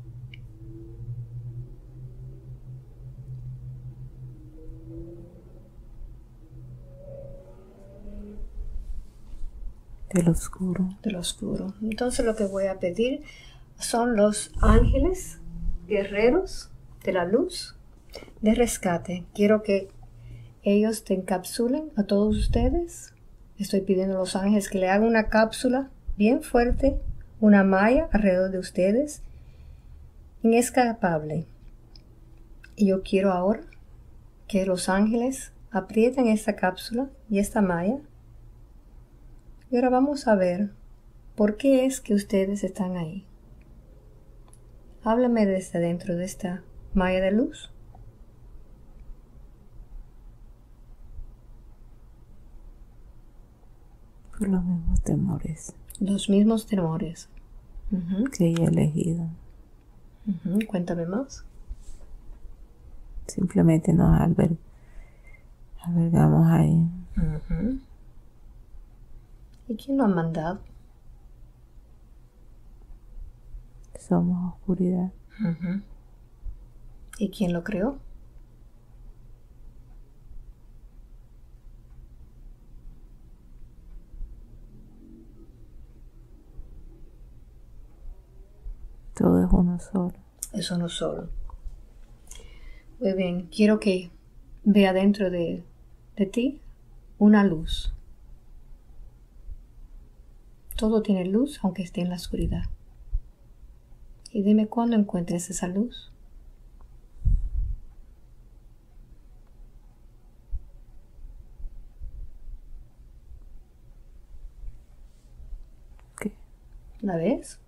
Del oscuro. del oscuro. Entonces lo que voy a pedir son los ángeles guerreros de la luz de rescate. Quiero que ellos te encapsulen a todos ustedes. Estoy pidiendo a los ángeles que le hagan una cápsula bien fuerte, una malla alrededor de ustedes, inescapable. Y yo quiero ahora que los ángeles aprieten esta cápsula y esta malla y ahora vamos a ver por qué es que ustedes están ahí. Háblame desde dentro de esta malla de luz. Por los mismos temores Los mismos temores. Que ha elegido. Cuéntame más. Simplemente nos alber albergamos ahí. Ujú. ¿Y quién lo ha mandado? Somos oscuridad. ¿Y quién lo creó? Todo es uno solo. Eso no solo. Muy bien, quiero que vea dentro de, de ti una luz. Todo tiene luz aunque esté en la oscuridad. Y dime cuándo encuentres esa luz. ¿Qué? ¿La ves?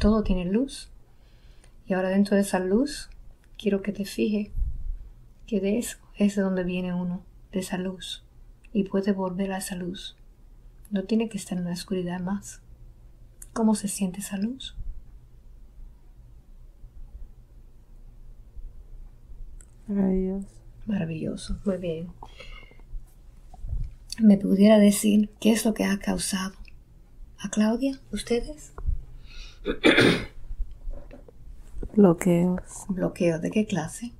Todo tiene luz. Y ahora dentro de esa luz, quiero que te fijes que de eso es de donde viene uno, de esa luz. Y puede volver a esa luz. No tiene que estar en la oscuridad más. ¿Cómo se siente esa luz? Maravilloso. Maravilloso, muy bien. ¿Me pudiera decir qué es lo que ha causado a Claudia, ustedes? Bloqueos. ¿Bloqueo de qué clase?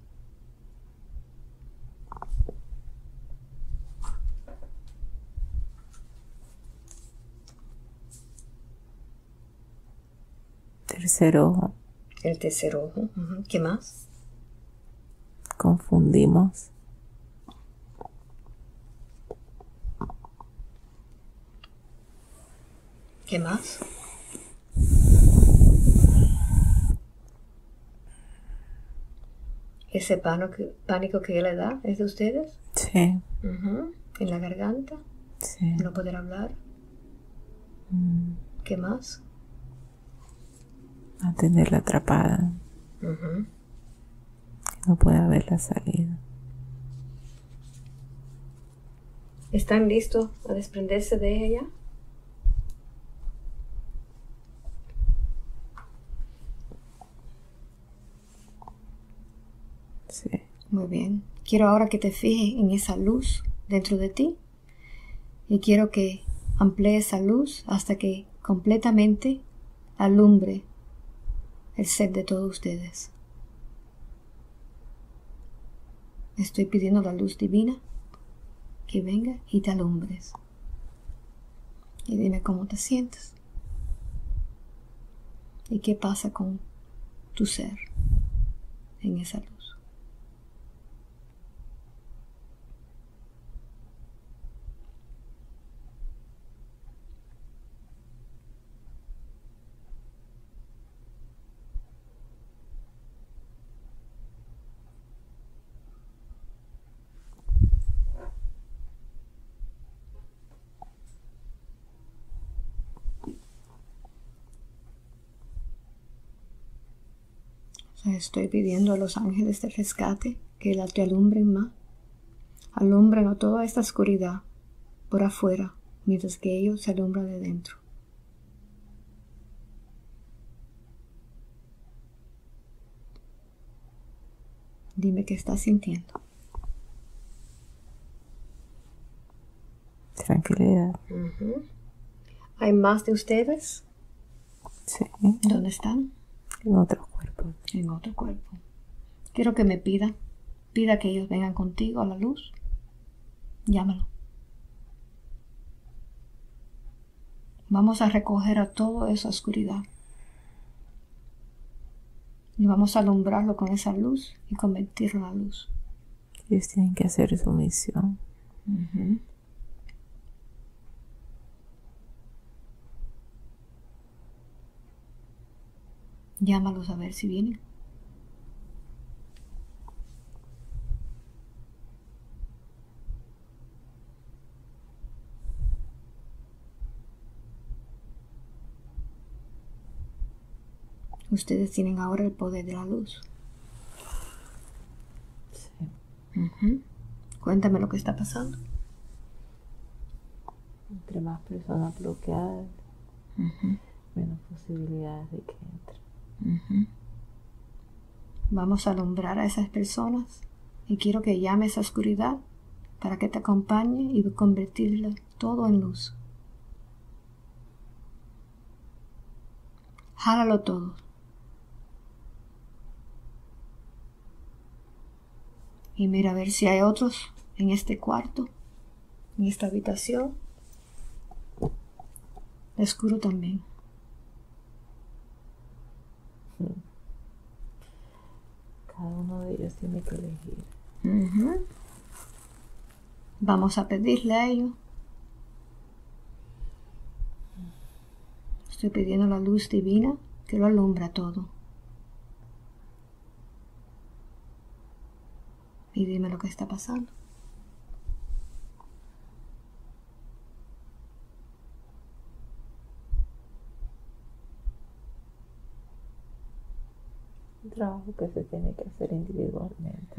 Tercer ojo. El tercer ojo. ¿Qué más? confundimos. ¿Qué más? ¿Ese pánico que le da es de ustedes? Sí. ¿En la garganta? Sí. ¿No poder hablar? Mm. ¿Qué más? A tenerla atrapada. No puede haber la salida. ¿Están listos a desprenderse de ella? Sí. Muy bien. Quiero ahora que te fijes en esa luz dentro de ti y quiero que amplíe esa luz hasta que completamente alumbre el ser de todos ustedes. Estoy pidiendo la luz divina que venga y te alumbres. Y dime cómo te sientes. ¿Y qué pasa con tu ser en esa luz? Estoy pidiendo a los ángeles de rescate que la te alumbren más. Alumbren a toda esta oscuridad por afuera, mientras que ellos se alumbran de dentro. Dime qué estás sintiendo. Tranquilidad. ¿Hay más de ustedes? Sí. ¿Dónde están? En otro en otro cuerpo. Quiero que me pida, pida que ellos vengan contigo a la luz. Llámalo. Vamos a recoger a toda esa oscuridad. Y vamos a alumbrarlo con esa luz y convertirlo la luz. Ellos tienen que hacer su misión. Llámalos a ver si vienen. Ustedes tienen ahora el poder de la luz. Sí. Cuéntame lo que está pasando. Entre más personas bloqueadas, menos posibilidades de que Vamos a alumbrar a esas personas y quiero que llame esa oscuridad para que te acompañe y convertirla todo en luz. Jálalo todo. Y mira a ver si hay otros en este cuarto, en esta habitación. Oscuro también. Cada uno de ellos tiene que elegir. Vamos a pedirle a ellos. Estoy pidiendo la luz divina que lo alumbra todo. Y dime lo que está pasando. Trabajo que se tiene que hacer individualmente.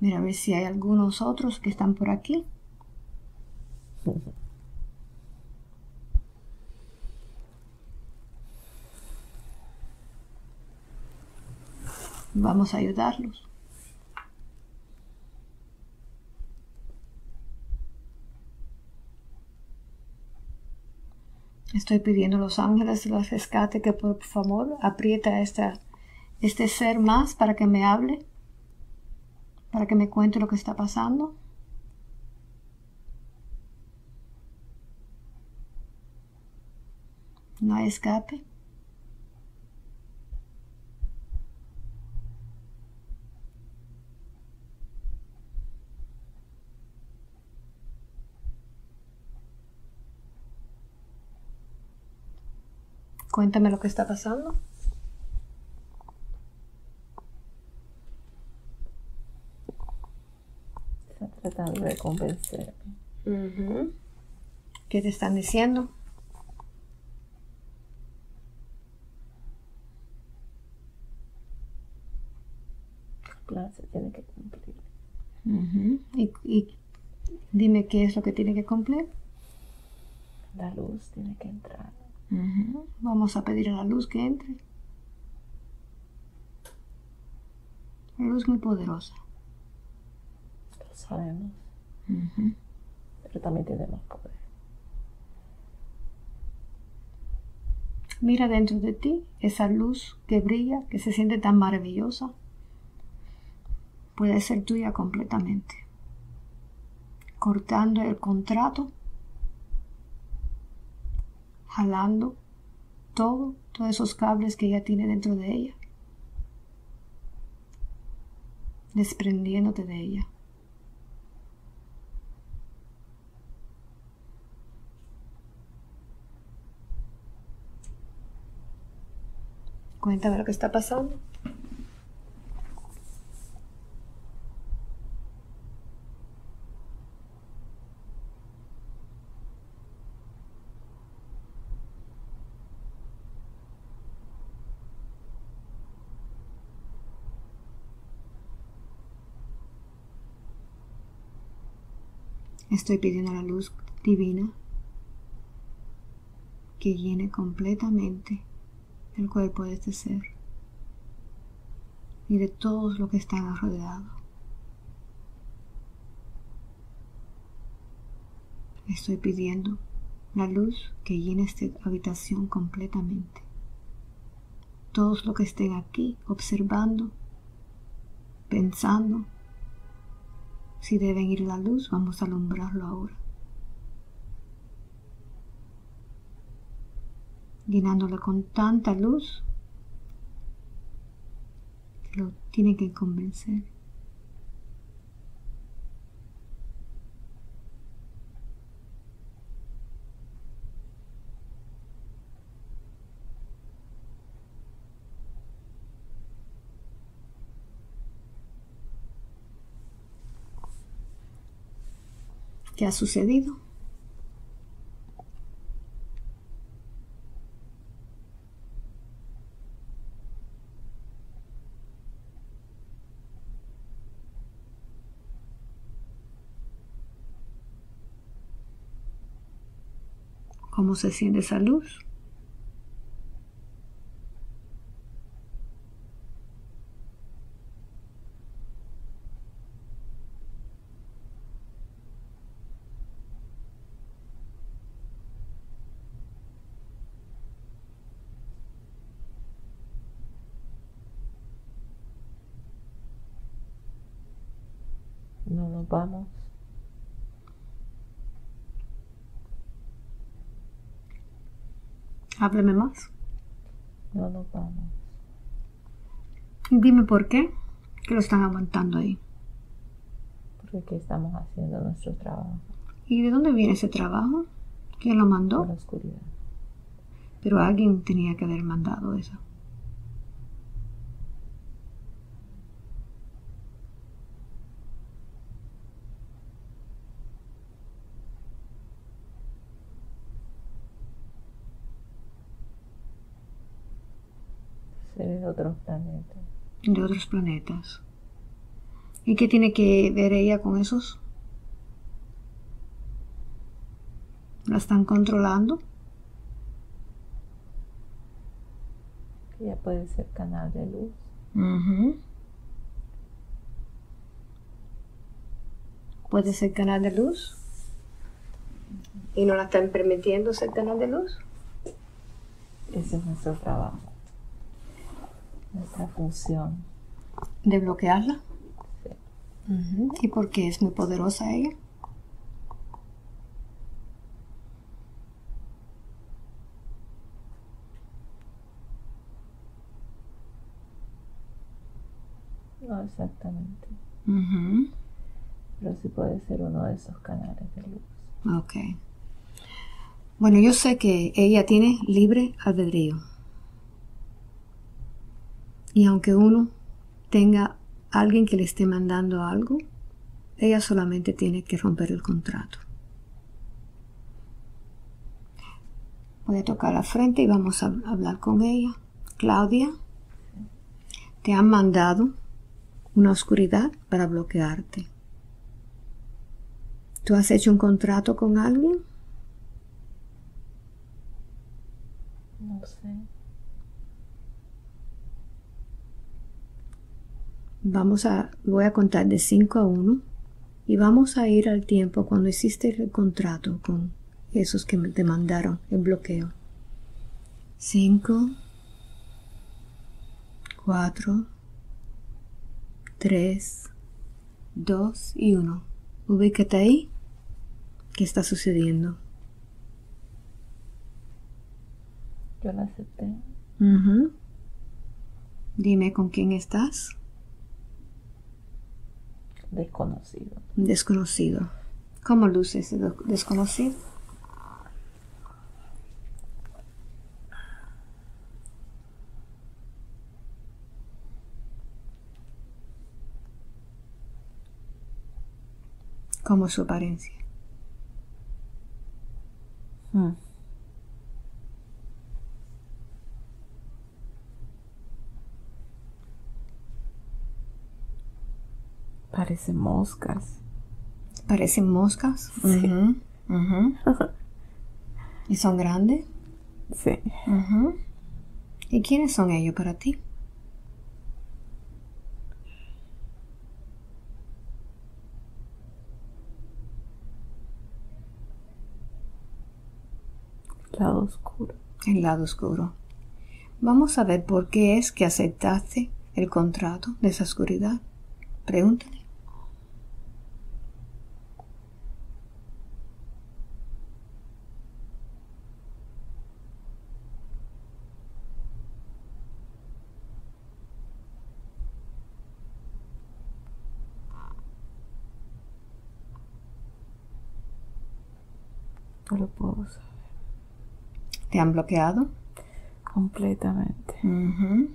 Mira, a ver si hay algunos otros que están por aquí. Vamos a ayudarlos. Estoy pidiendo a los ángeles del rescate que por favor aprieta esta, este ser más para que me hable, para que me cuente lo que está pasando. No hay escape. Cuéntame lo que está pasando. Está tratando de convencerme. ¿Qué te están diciendo? plan se tiene que cumplir. ¿Y, y dime qué es lo que tiene que cumplir. La luz tiene que entrar. Vamos a pedir a la luz que entre. La luz muy poderosa. Lo sabemos. Pero también tenemos poder. Mira dentro de ti esa luz que brilla, que se siente tan maravillosa. Puede ser tuya completamente. Cortando el contrato jalando todo, todos esos cables que ella tiene dentro de ella, desprendiéndote de ella. Cuéntame lo que está pasando. Estoy pidiendo la luz divina que llene completamente el cuerpo de este ser y de todos los que están rodeados. Estoy pidiendo la luz que llene esta habitación completamente. Todos los que estén aquí observando, pensando, si deben ir la luz, vamos a alumbrarlo ahora. Llenándolo con tanta luz que lo tiene que convencer. ¿Qué ha sucedido? ¿Cómo se siente esa luz? No nos vamos. Hábleme más. No nos vamos. Dime por qué. Que lo están aguantando ahí. Porque estamos haciendo nuestro trabajo. ¿Y de dónde viene ese trabajo? ¿Quién lo mandó? La oscuridad. Pero alguien tenía que haber mandado eso. Seres de otros planetas. De otros planetas. ¿Y qué tiene que ver ella con esos? ¿La están controlando? Ella puede ser canal de luz. Puede ser canal de luz. ¿Y no la están permitiendo ser canal de luz? Ese es nuestro trabajo. Nuestra función. ¿De bloquearla? Sí. ¿Y por qué es muy poderosa ella? No exactamente. Pero sí puede ser uno de esos canales de luz. Ok. Bueno, yo sé que ella tiene libre albedrío. Y aunque uno tenga alguien que le esté mandando algo, ella solamente tiene que romper el contrato. Voy a tocar la frente y vamos a hablar con ella. Claudia, te han mandado una oscuridad para bloquearte. ¿Tú has hecho un contrato con alguien? No sé. Vamos a, voy a contar de 5 a 1 y vamos a ir al tiempo cuando hiciste el contrato con esos que te mandaron el bloqueo. 5, 4, 3, 2 y 1. Ubícate ahí. ¿Qué está sucediendo? Yo la acepté. Ujú. Dime con quién estás. Desconocido. Desconocido. ¿Cómo luce ese do- desconocido? ¿Cómo es su apariencia? Mm. Parecen moscas. ¿Parecen moscas? Sí. ¿Y son grandes? Sí. ¿Y quiénes son ellos para ti? Lado oscuro. El lado oscuro. Vamos a ver por qué es que aceptaste el contrato de esa oscuridad. Pregúntale. No lo puedo saber. ¿Te han bloqueado? Completamente. Ujú,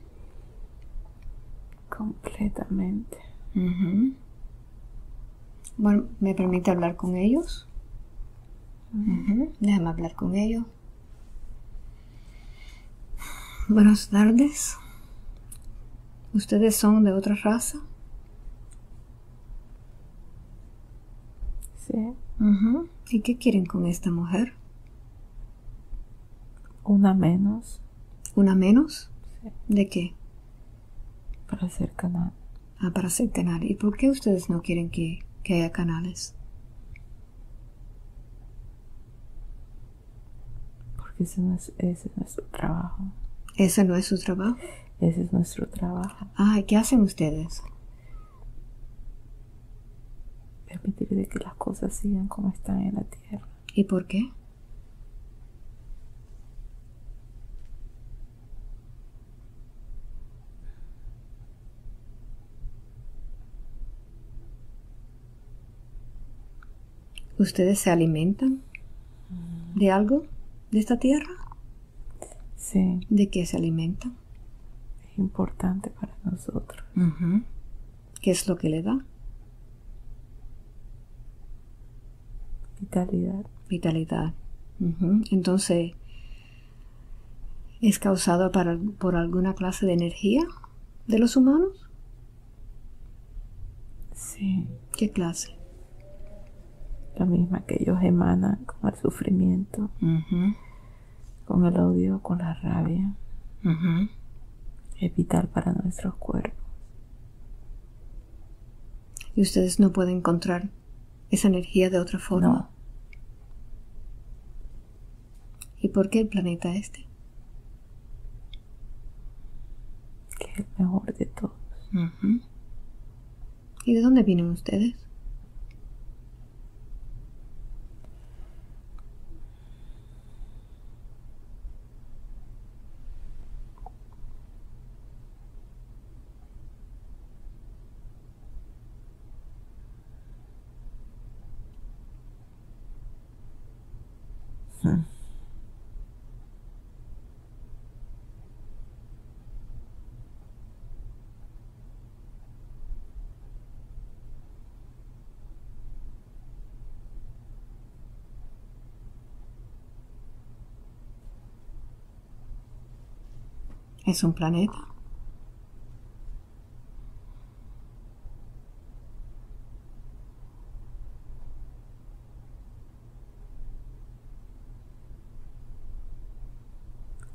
Completamente. ujú. Bueno, ¿me permite hablar con ellos? Ujú, Déjame hablar con ellos. Buenas tardes. ¿Ustedes son de otra raza? Sí. ¿Y qué quieren con esta mujer? Una menos ¿Una menos? Sí. ¿De qué? para hacer canal. Ah, para hacer canal. ¿Y por qué ustedes no quieren que, que haya canales? Porque ese, no es, ese es nuestro trabajo. ¿Ese no es su trabajo? Ese es nuestro trabajo. Ah, ¿y qué hacen ustedes? Permitir de que las cosas sigan como están en la tierra. ¿Y por qué? ¿Ustedes se alimentan de algo de esta tierra? Sí, ¿De qué se alimentan? es importante para nosotros. ¿Qué es lo que le da? Vitalidad. Vitalidad. Entonces, ¿es causado para- por alguna clase de energía de los humanos? Sí, ¿Qué clase? La misma que ellos emanan con el sufrimiento, con el odio, con la rabia. Es vital para nuestros cuerpos. ¿Y ustedes no pueden encontrar esa energía de otra forma? No, ¿Y por qué el planeta este? que es el mejor de todos. ¿Y de dónde vienen ustedes? Es un planeta.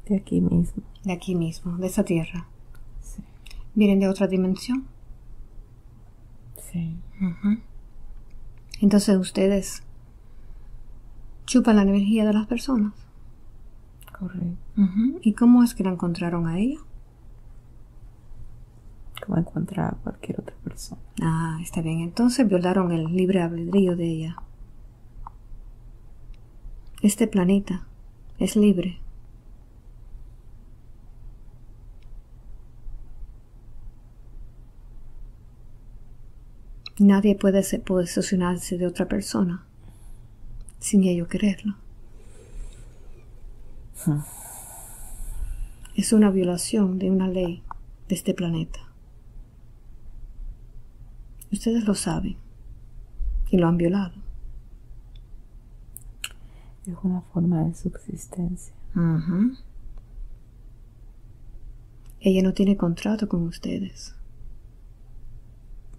De aquí mismo. De aquí mismo, de esa tierra. Sí. ¿Vienen de otra dimensión? Sí. Entonces ustedes chupan la energía de las personas. Correcto. ¿Y cómo es que la encontraron a ella? Como encontrar a cualquier otra persona. Ah, está bien. Entonces violaron el libre albedrío de ella. Este planeta es libre. Nadie puede posesionarse de otra persona sin ello quererlo. Es una violación de una ley de este planeta. Ustedes lo saben y lo han violado. Es una forma de subsistencia. Ella no tiene contrato con ustedes.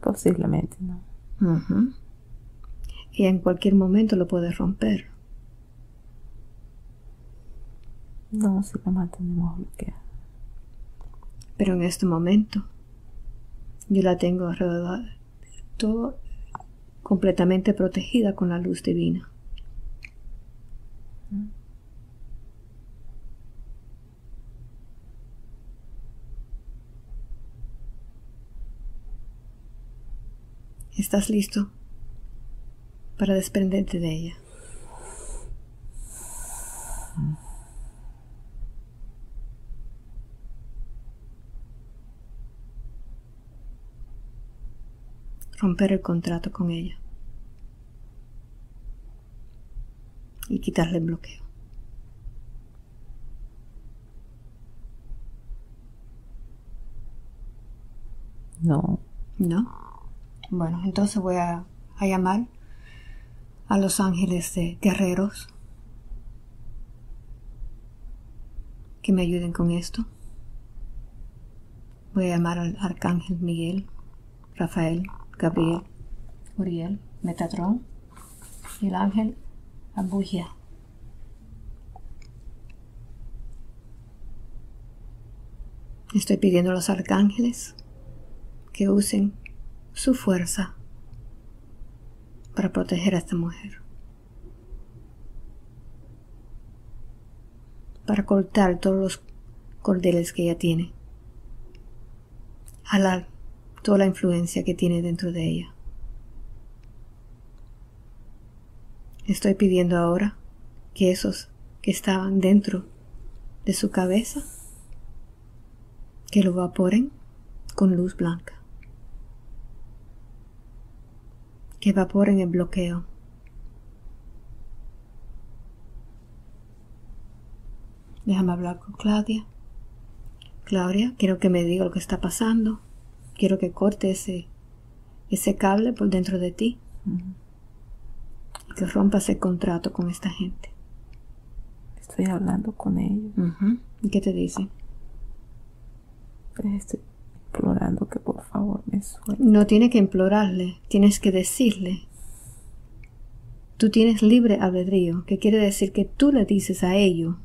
Posiblemente no. Y en cualquier momento lo puede romper. No, si la mantenemos bloqueada. Pero en este momento yo la tengo alrededor, todo completamente protegida con la luz divina. ¿Estás listo para desprenderte de ella? Romper el contrato con ella. Y quitarle el bloqueo. No. ¿No? Bueno, entonces voy a, llamar a los ángeles de guerreros que me ayuden con esto. Voy a llamar al arcángel Miguel, Rafael, Gabriel, Uriel, Metatron y el ángel Abuja. Estoy pidiendo a los arcángeles que usen su fuerza para proteger a esta mujer. Para cortar todos los cordeles que ella tiene. Jalar toda la influencia que tiene dentro de ella. Estoy pidiendo ahora que esos que estaban dentro de su cabeza, que lo evaporen con luz blanca. que evaporen el bloqueo. Déjame hablar con Claudia. Claudia, quiero que me diga lo que está pasando. Quiero que corte ese, ese cable por dentro de ti. Y que rompa ese contrato con esta gente. Estoy hablando con ellos. ¿Y qué te dicen? Estoy implorando que por favor me suelte. No tiene que implorarle, tienes que decirle. Tú tienes libre albedrío, que quiere decir que tú le dices a ello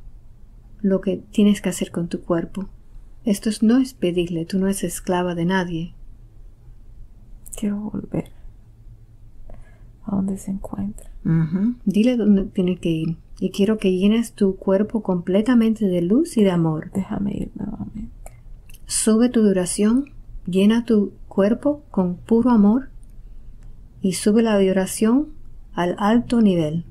lo que tienes que hacer con tu cuerpo. Esto no es pedirle, tú no eres esclava de nadie. Quiero volver a donde se encuentra. Dile dónde tiene que ir. Y quiero que llenes tu cuerpo completamente de luz y de amor. Déjame ir nuevamente. Sube tu duración, llena tu cuerpo con puro amor y sube la vibración al alto nivel.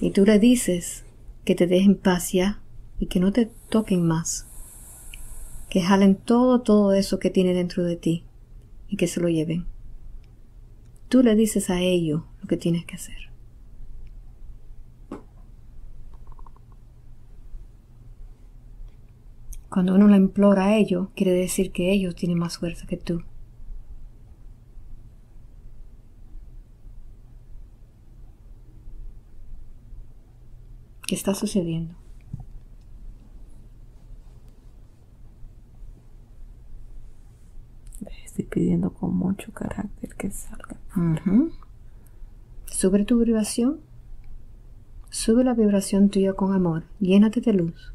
Y tú le dices que te dejen paz ya y que no te toquen más. Que jalen todo, todo eso que tiene dentro de ti y que se lo lleven. Tú le dices a ellos lo que tienes que hacer. Cuando uno le implora a ellos, quiere decir que ellos tienen más fuerza que tú. ¿Qué está sucediendo? Estoy pidiendo con mucho carácter que salga. Sube tu vibración. Sube la vibración tuya con amor. Llénate de luz.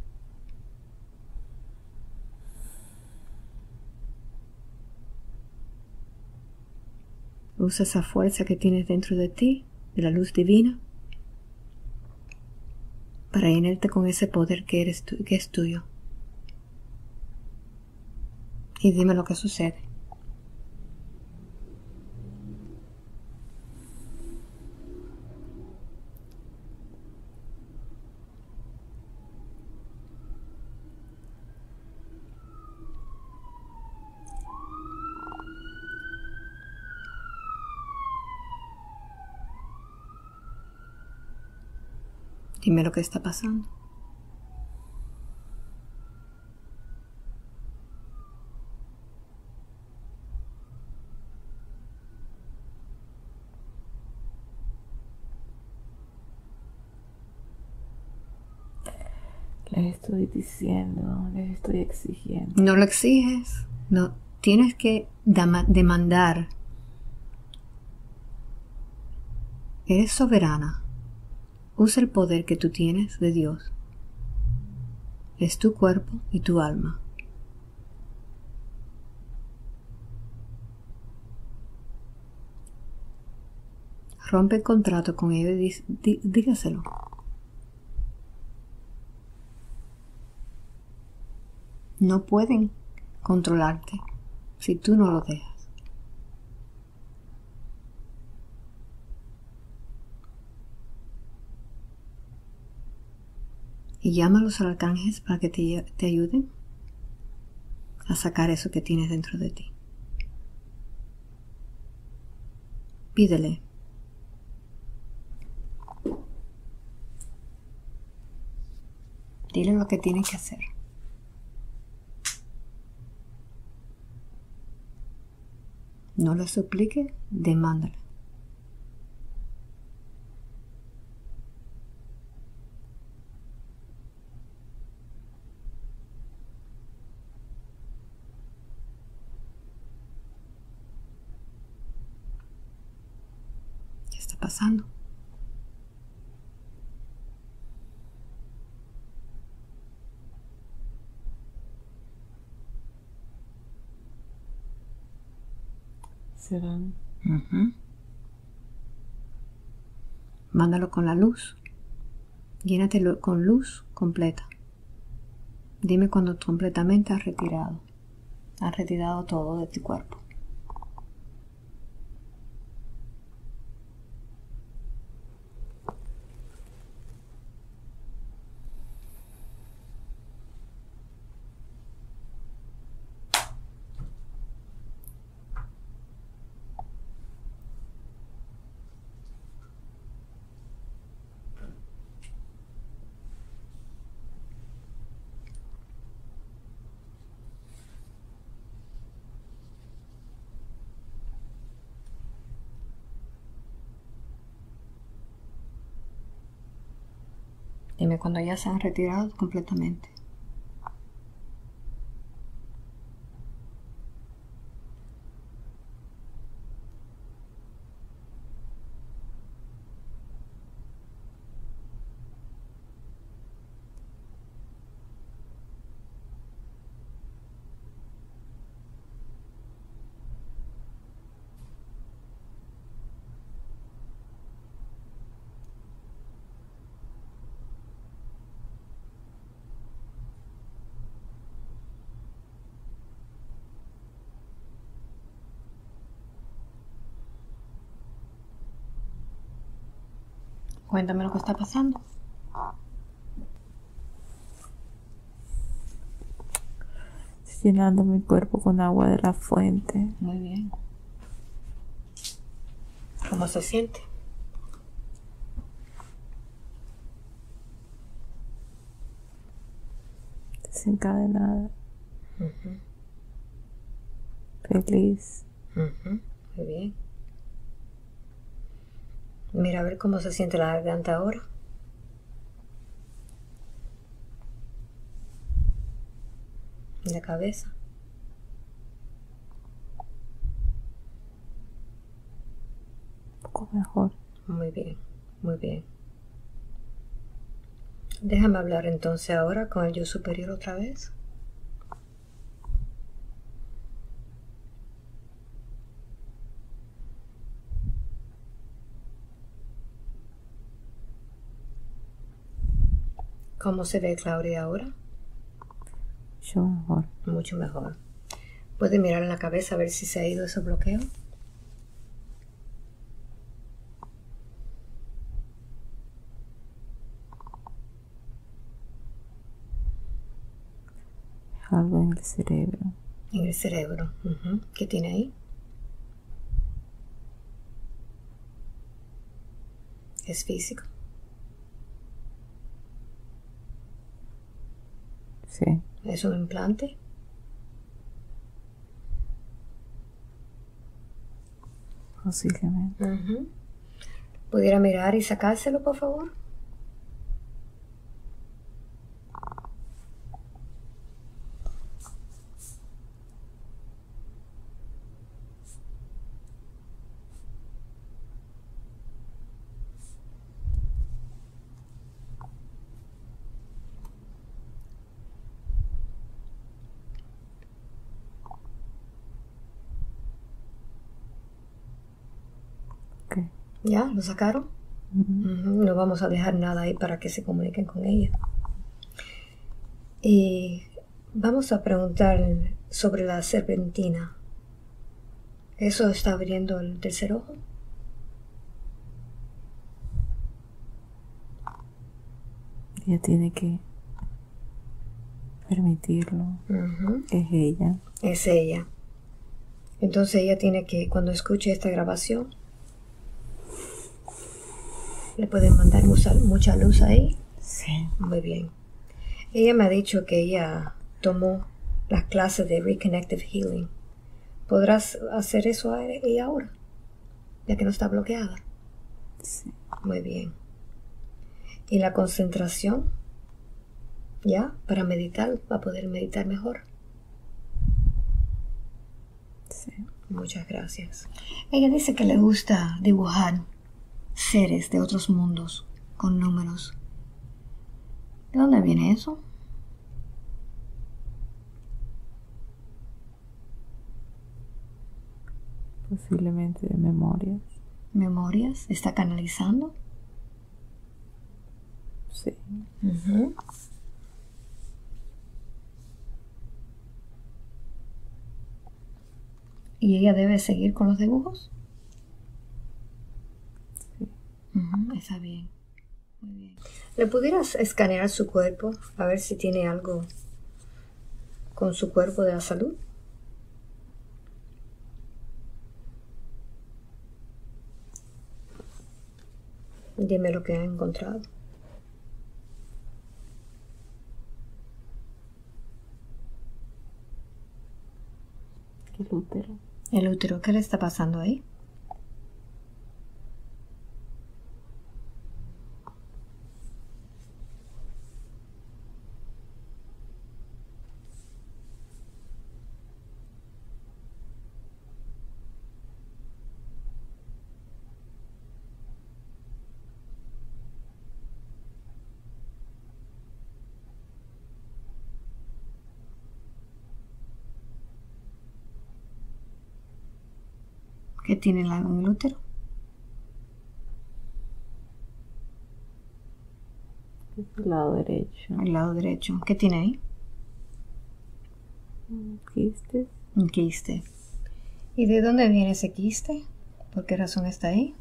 Usa esa fuerza que tienes dentro de ti, de la luz divina, para llenarte con ese poder que, eres que es tuyo. Y dime lo que sucede. Dime lo que está pasando. Les estoy diciendo, les estoy exigiendo. No lo exiges, no. Tienes que demandar. Eres soberana. Usa el poder que tú tienes de Dios. Es tu cuerpo y tu alma. Rompe el contrato con ellos y dígaselo. No pueden controlarte si tú no lo dejas. Y llama a los arcángeles para que te, te ayuden a sacar eso que tienes dentro de ti. Pídele. Dile lo que tiene que hacer. No le suplique, demándale. Pasando. Serán. Mándalo con la luz. Llénatelo con luz completa. Dime cuando completamente has retirado. Has retirado todo de tu cuerpo. Dime cuando ya se han retirado completamente. Cuéntame lo que está pasando. llenando mi cuerpo con agua de la fuente. Muy bien. ¿Cómo se siente? Desencadenada. Feliz. Muy bien. Mira a ver cómo se siente la garganta ahora. La cabeza. Un poco mejor. Muy bien, muy bien. Déjame hablar entonces ahora con el yo superior otra vez. ¿Cómo se ve Claudia ahora? Mucho mejor. Mucho mejor. ¿Puede mirar en la cabeza a ver si se ha ido ese bloqueo? Algo en el cerebro. En el cerebro. ¿Qué tiene ahí? ¿Es físico? Sí. ¿Es un implante? Posiblemente. ¿Pudiera mirar y sacárselo, por favor? ¿Ya? ¿Lo sacaron? No vamos a dejar nada ahí para que se comuniquen con ella. Y vamos a preguntar sobre la serpentina. ¿Eso está abriendo el tercer ojo? Ella tiene que permitirlo. Es ella. Es ella. Entonces ella tiene que, cuando escuche esta grabación, ¿Le pueden mandar mucha, luz ahí? Sí. Muy bien. Ella me ha dicho que ella tomó las clases de Reconnective Healing. ¿Podrás hacer eso ella ahora? Ya que no está bloqueada. Sí. Muy bien. ¿Y la concentración? ¿Ya? Para meditar, va a poder meditar mejor. Sí. Muchas gracias. Ella dice que le gusta dibujar seres de otros mundos con números. ¿De dónde viene eso? Posiblemente de memorias. ¿Memorias? ¿Está canalizando? Sí. ¿Y ella debe seguir con los dibujos? Está bien. Muy bien. ¿Le pudieras escanear su cuerpo a ver si tiene algo con su cuerpo de la salud? Dime lo que ha encontrado. El útero. El útero, ¿qué le está pasando ahí? ¿Qué tiene el en el útero? El lado derecho. El lado derecho. ¿Qué tiene ahí? Un quiste. Un quiste. ¿Y de dónde viene ese quiste? ¿Por qué razón está ahí?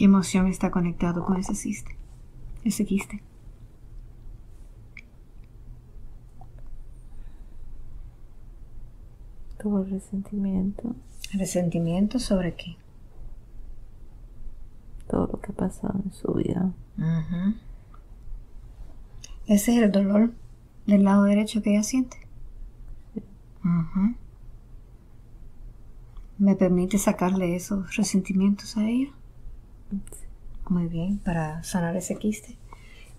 ¿Qué emoción está conectado con ese quiste? Ese quiste. Todo resentimiento. ¿Resentimiento sobre qué? Todo lo que ha pasado en su vida. Ese es el dolor del lado derecho que ella siente. ¿Me permite sacarle esos resentimientos a ella? Muy bien, para sanar ese quiste.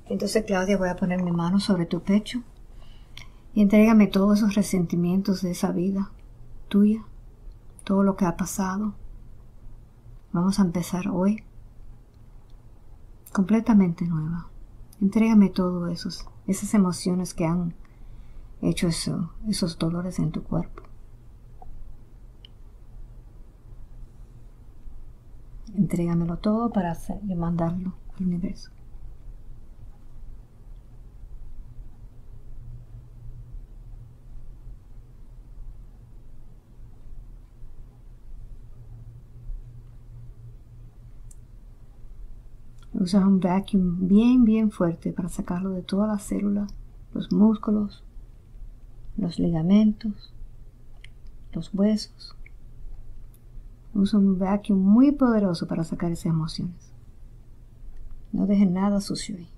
Entonces, Claudia, voy a poner mi mano sobre tu pecho y entrégame todos esos resentimientos de esa vida tuya, todo lo que ha pasado. Vamos a empezar hoy completamente nueva. Entrégame todo esos, esas emociones que han hecho eso, esos dolores en tu cuerpo. Entrégamelo todo para hacer, y mandarlo al universo. Usas un vacuum bien, bien fuerte para sacarlo de todas las células, los músculos, los ligamentos, los huesos. Usa un vacuum muy poderoso para sacar esas emociones. No dejes nada sucio ahí.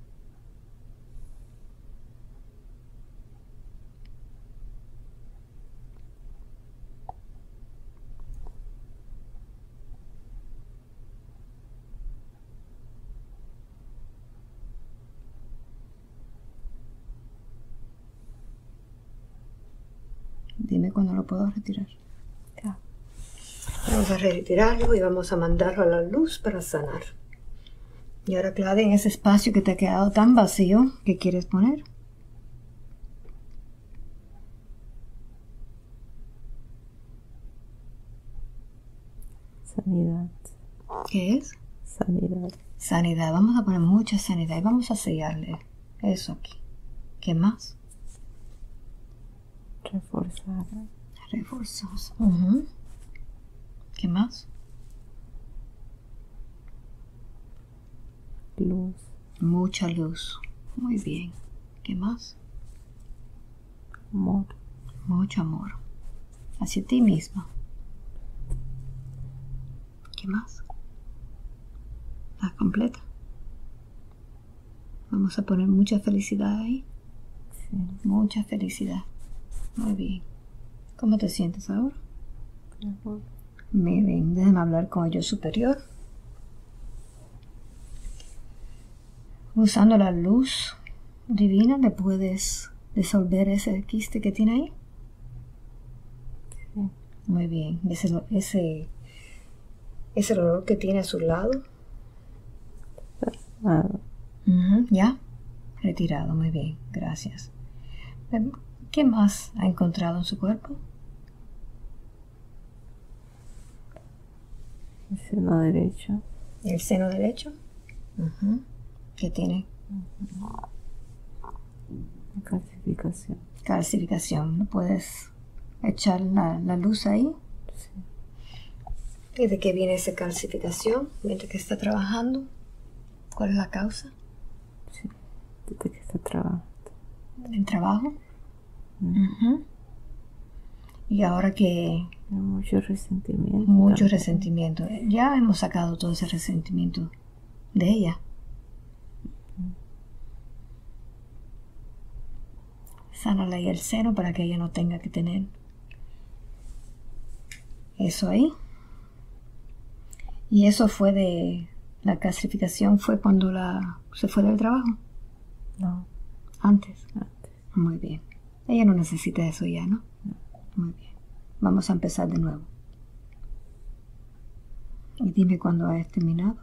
Dime cuándo lo puedo retirar. Vamos a retirarlo y vamos a mandarlo a la luz para sanar. Y ahora, Claudia, en ese espacio que te ha quedado tan vacío, ¿qué quieres poner? Sanidad. ¿Qué es? Sanidad. Sanidad. Vamos a poner mucha sanidad y vamos a sellarle eso aquí. ¿Qué más? Reforzar. Reforzar. ¿Qué más? Luz. Mucha luz. Muy bien. ¿Qué más? Amor. Mucho amor. Hacia ti misma. ¿Qué más? ¿Estás completa? Vamos a poner mucha felicidad ahí. Sí. Mucha felicidad. Muy bien. ¿Cómo te sientes ahora? Mejor. Muy bien. Déjame hablar con el yo superior. Usando la luz divina, ¿le puedes disolver ese quiste que tiene ahí? Sí. Muy bien. Ese, ese, ese olor que tiene a su lado. Ah, ¿Ya? Retirado, muy bien, gracias. Em, ¿Qué más ha encontrado en su cuerpo? El seno derecho. El seno derecho. Ujú. ¿Qué tiene? La calcificación. Calcificación. ¿No puedes echar la, la luz ahí? Sí. ¿Y de qué viene esa calcificación mientras que está trabajando? ¿Cuál es la causa? Sí. Desde que está trabajando. ¿El trabajo? Ujú. Y ahora que mucho resentimiento. mucho también. resentimiento, ya hemos sacado todo ese resentimiento de ella. Sánale ahí el seno para que ella no tenga que tener eso ahí. Y eso fue de la calcificación fue cuando la se fue del trabajo, No, antes. antes. Muy bien. Ella no necesita eso ya, ¿no? Muy bien. Vamos a empezar de nuevo. Y dime cuándo hayas terminado.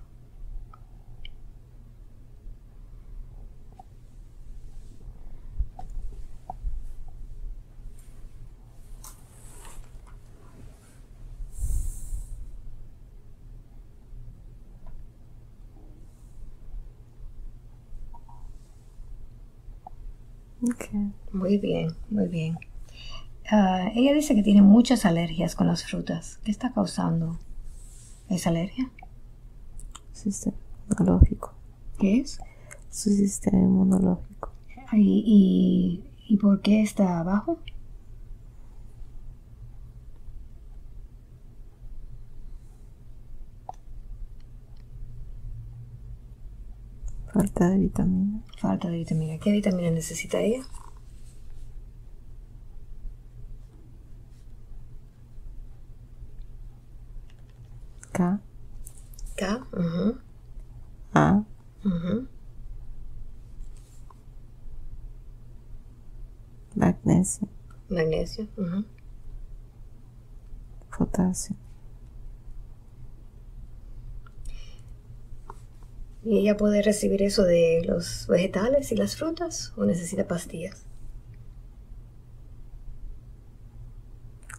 Ok. Muy bien, muy bien. Ah, ella dice que tiene muchas alergias con las frutas. ¿Qué está causando esa alergia? Sistema inmunológico. ¿Qué es? Su sistema inmunológico. ¿Y, y, y por qué está abajo? Falta de vitamina. Falta de vitamina. ¿Qué vitamina necesita ella? K. K. ujú, A. ujú. Magnesio. Magnesio. ujú. Potasio. ¿Y ella puede recibir eso de los vegetales y las frutas o necesita pastillas?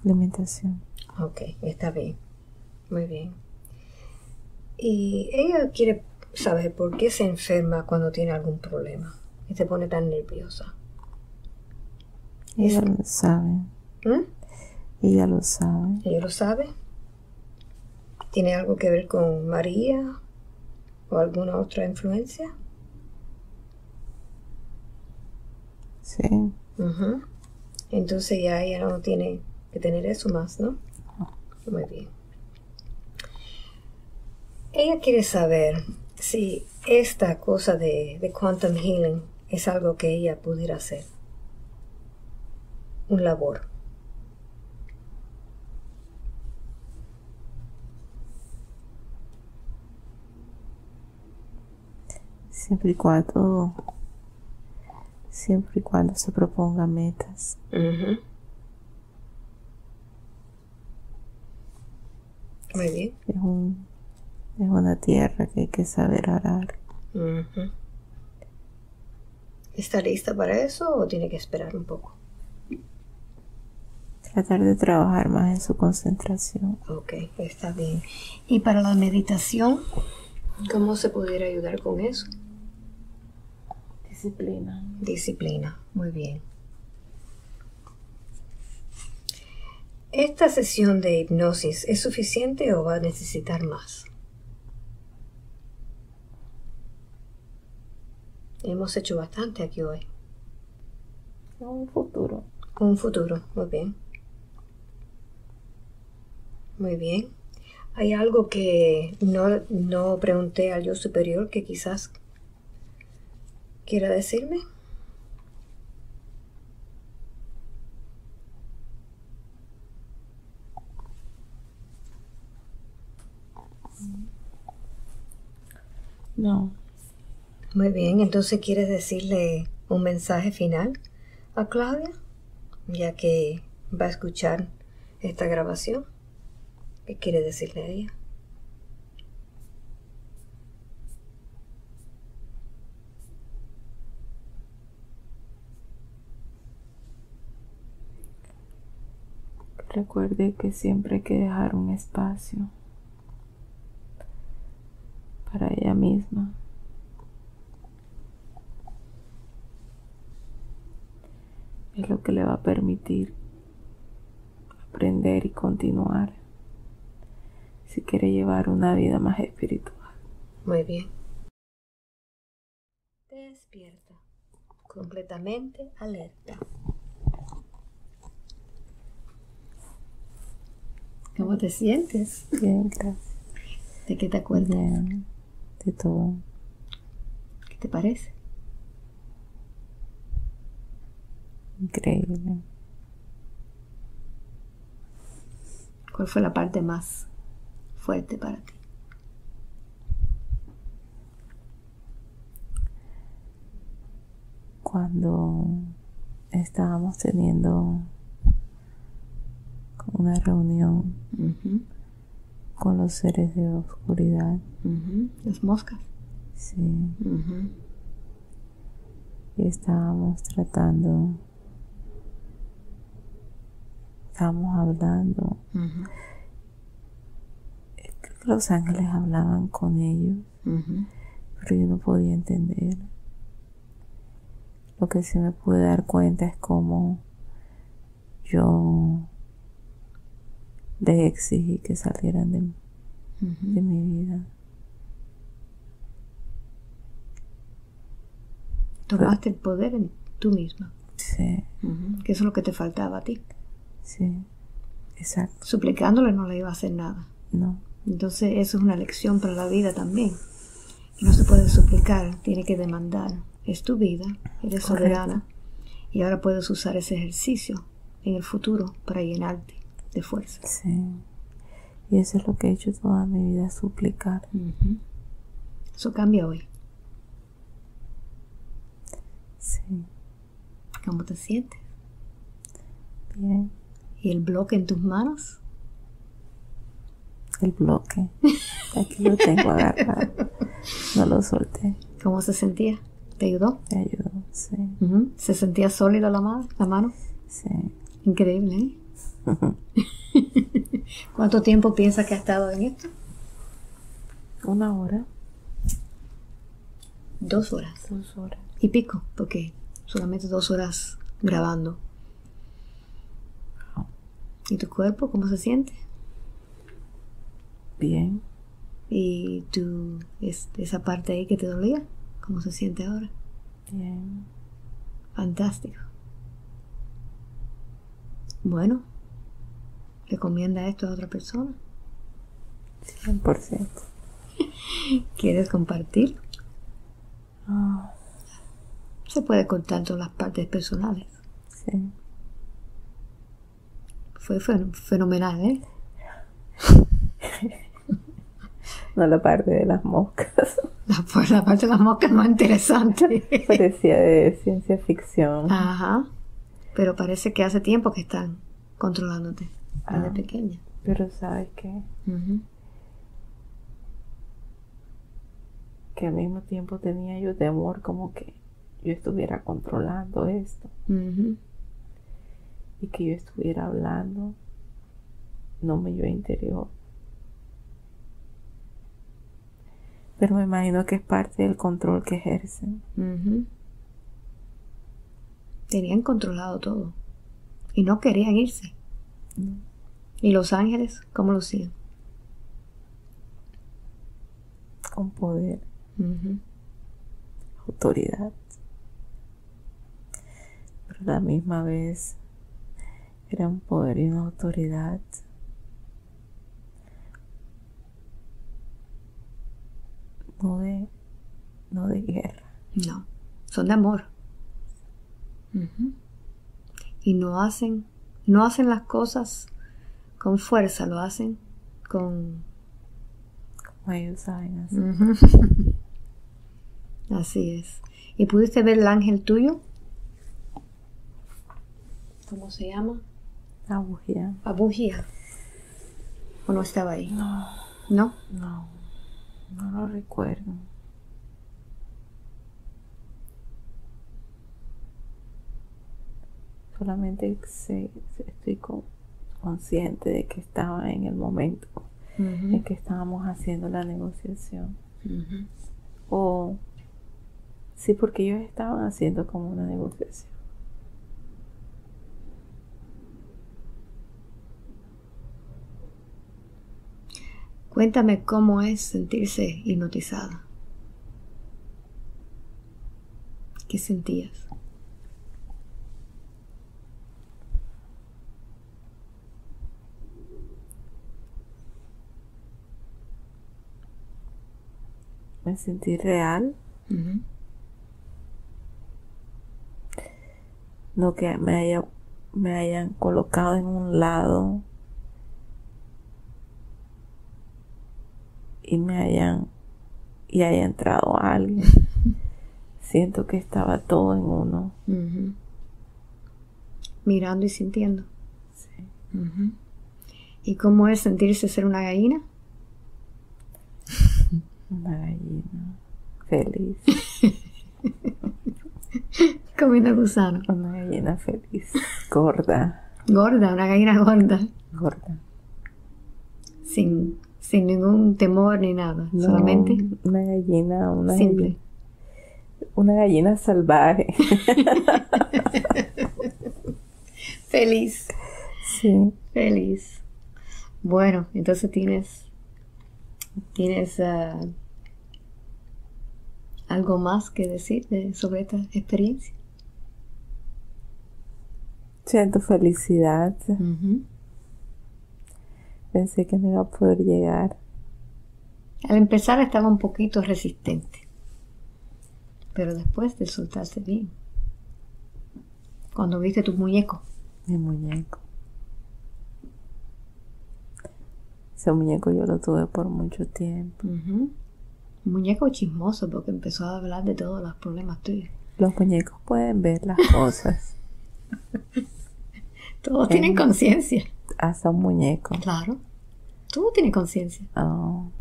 Alimentación. Ok, está bien. Muy bien. Y ella quiere saber por qué se enferma cuando tiene algún problema y se pone tan nerviosa. Ella lo sabe. ¿Mm? Ella lo sabe. ¿Ella lo sabe? ¿Tiene algo que ver con María o alguna otra influencia? Sí. Entonces ya ella no tiene que tener eso más, ¿no? Muy bien. Ella quiere saber si esta cosa de, de quantum healing es algo que ella pudiera hacer. Un labor. Siempre y cuando. Siempre y cuando se proponga metas. Ujú. Muy bien. Es, un, es una tierra que hay que saber arar. ¿Está lista para eso o tiene que esperar un poco? Tratar de trabajar más en su concentración. Ok, está bien. ¿Y para la meditación? ¿Cómo se pudiera ayudar con eso? Disciplina. Disciplina, muy bien. ¿Esta sesión de hipnosis es suficiente o va a necesitar más? Hemos hecho bastante aquí hoy. Un futuro. Un futuro, muy bien. Muy bien. ¿Hay algo que no, no pregunté al yo superior que quizás quiera decirme? No. Muy bien, entonces quieres decirle un mensaje final a Claudia, ya que va a escuchar esta grabación. ¿Qué quiere decirle a ella? Recuerde que siempre hay que dejar un espacio para ella misma. Es lo que le va a permitir aprender y continuar si quiere llevar una vida más espiritual. Muy bien. Despierta, completamente alerta. ¿Cómo te sientes? Bien, gracias. ¿De qué te acuerdas? Bien, de todo. ¿Qué te parece? Increíble. ¿Cuál fue la parte más fuerte para ti? Cuando estábamos teniendo una reunión con los seres de oscuridad. Las moscas. Sí. Y estábamos tratando, estábamos hablando. Creo que los ángeles hablaban con ellos, pero yo no podía entender. Lo que sí me pude dar cuenta es cómo yo les exigí que salieran de, de mi vida. Tomaste el poder en tú misma. Sí, Que eso es lo que te faltaba a ti. Sí, exacto. Suplicándole no le iba a hacer nada. No, Entonces eso es una lección para la vida también. No se puede suplicar, tiene que demandar. es tu vida, eres soberana y ahora puedes usar ese ejercicio en el futuro para llenarte de fuerza. Sí. Y eso es lo que he hecho toda mi vida, suplicar. Eso cambia hoy. Sí. ¿Cómo te sientes? Bien. ¿Y el bloque en tus manos? El bloque. Aquí lo tengo agarrado. No lo solté. ¿Cómo se sentía? ¿Te ayudó? Me ayudó, sí. ¿Se sentía sólida la, mano? la mano? Sí. Increíble, ¿eh? ¿Cuánto tiempo piensas que ha estado en esto? Una hora. Dos horas. Dos horas. Y pico, porque solamente dos horas grabando. ¿Y tu cuerpo cómo se siente? Bien. ¿Y tu, esa parte ahí que te dolía? ¿Cómo se siente ahora? Bien. Fantástico. Bueno, ¿recomienda esto a otra persona? 100%. ¿Quieres compartir? Ah. Se puede contar todas las partes personales. Sí. Fue fenomenal, ¿eh? no la parte de las moscas. La, pues, la parte de las moscas más interesante. Parecía de ciencia ficción. Ajá. Pero parece que hace tiempo que están controlándote desde Ah. pequeña. Pero sabes qué? Que al mismo tiempo tenía yo temor como que yo estuviera controlando esto Ujú. Y que yo estuviera hablando no me yo interior pero me imagino que es parte del control que ejercen. Tenían controlado todo. Y no querían irse. ¿Y Los Ángeles cómo lucían? con poder autoridad pero a la misma vez era un poder y una autoridad no de no de guerra No, son de amor. Y no hacen, no hacen las cosas con fuerza, lo hacen con... como ellos saben hacer. Ujú. Así es. ¿Y pudiste ver el ángel tuyo? ¿Cómo se llama? La bujía Abujía. ¿O no estaba ahí? no. ¿No? no. No lo recuerdo. Solamente sé- estoy con- consciente de que estaba en el momento en que estábamos haciendo la negociación. O sí porque ellos estaban haciendo como una negociación Cuéntame cómo es sentirse hipnotizada. ¿Qué sentías? me sentí real no que me haya me hayan colocado en un lado y me hayan y haya entrado alguien siento que estaba todo en uno. Mirando y sintiendo. sí. ¿Y cómo es sentirse ser una gallina? una gallina feliz Comiendo gusano. una gallina feliz gorda Gorda, una gallina gorda. gorda Sin, sin ningún temor ni nada. No, Solamente una gallina una simple. gallina- una gallina salvaje Feliz. sí Feliz. Bueno, entonces tienes. ¿Tienes ah, algo más que decir de- sobre esta experiencia? siento felicidad pensé que no iba a poder llegar Al empezar estaba un poquito resistente. Pero después te soltaste bien. Cuando viste tu muñeco. Mi muñeco. Ese muñeco yo lo tuve por mucho tiempo. Un muñeco chismoso porque empezó a hablar de todos los problemas tuyos. Los muñecos pueden ver las cosas. Todos tienen conciencia. Hasta un muñeco. Claro. Todo tiene conciencia. Oh.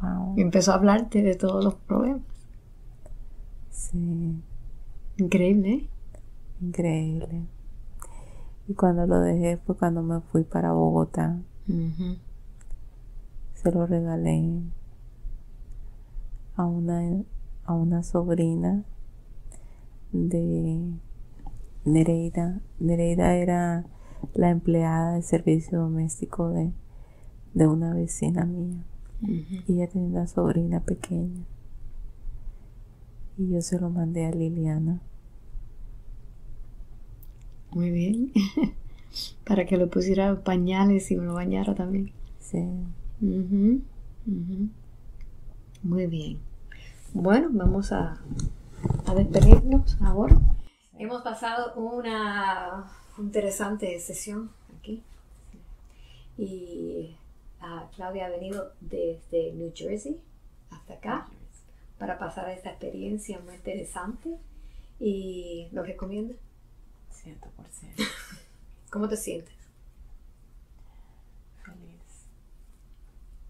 Wow. Y empezó a hablarte de todos los problemas. Sí. Increíble, ¿eh? Increíble. Y cuando lo dejé fue cuando me fui para Bogotá. Se lo regalé a una, a una sobrina de Nereida. Nereida era la empleada de servicio doméstico de, de una vecina mía. Y ella tenía una sobrina pequeña. Y yo se lo mandé a Liliana. Muy bien. Para que lo pusiera pañales y me lo bañara también. Sí. Muy bien. Bueno, vamos a, a despedirnos ahora. Hemos pasado una interesante sesión aquí. Y uh, Claudia ha venido desde New Jersey hasta acá para pasar esta experiencia muy interesante. ¿Y lo recomienda? 100%. ¿Cómo te sientes? Feliz.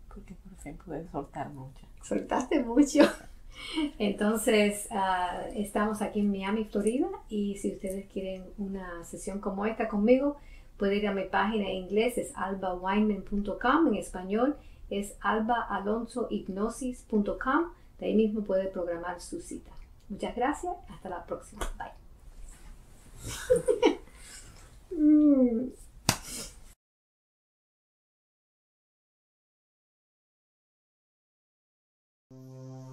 Porque por fin pude soltar mucho. Soltaste mucho. Entonces, ah, estamos aquí en Miami, Florida, y si ustedes quieren una sesión como esta conmigo, pueden ir a mi página en inglés, es albawineman.com, en español es albaalonsohipnosis.com, de ahí mismo puede programar su cita. Muchas gracias, hasta la próxima, bye.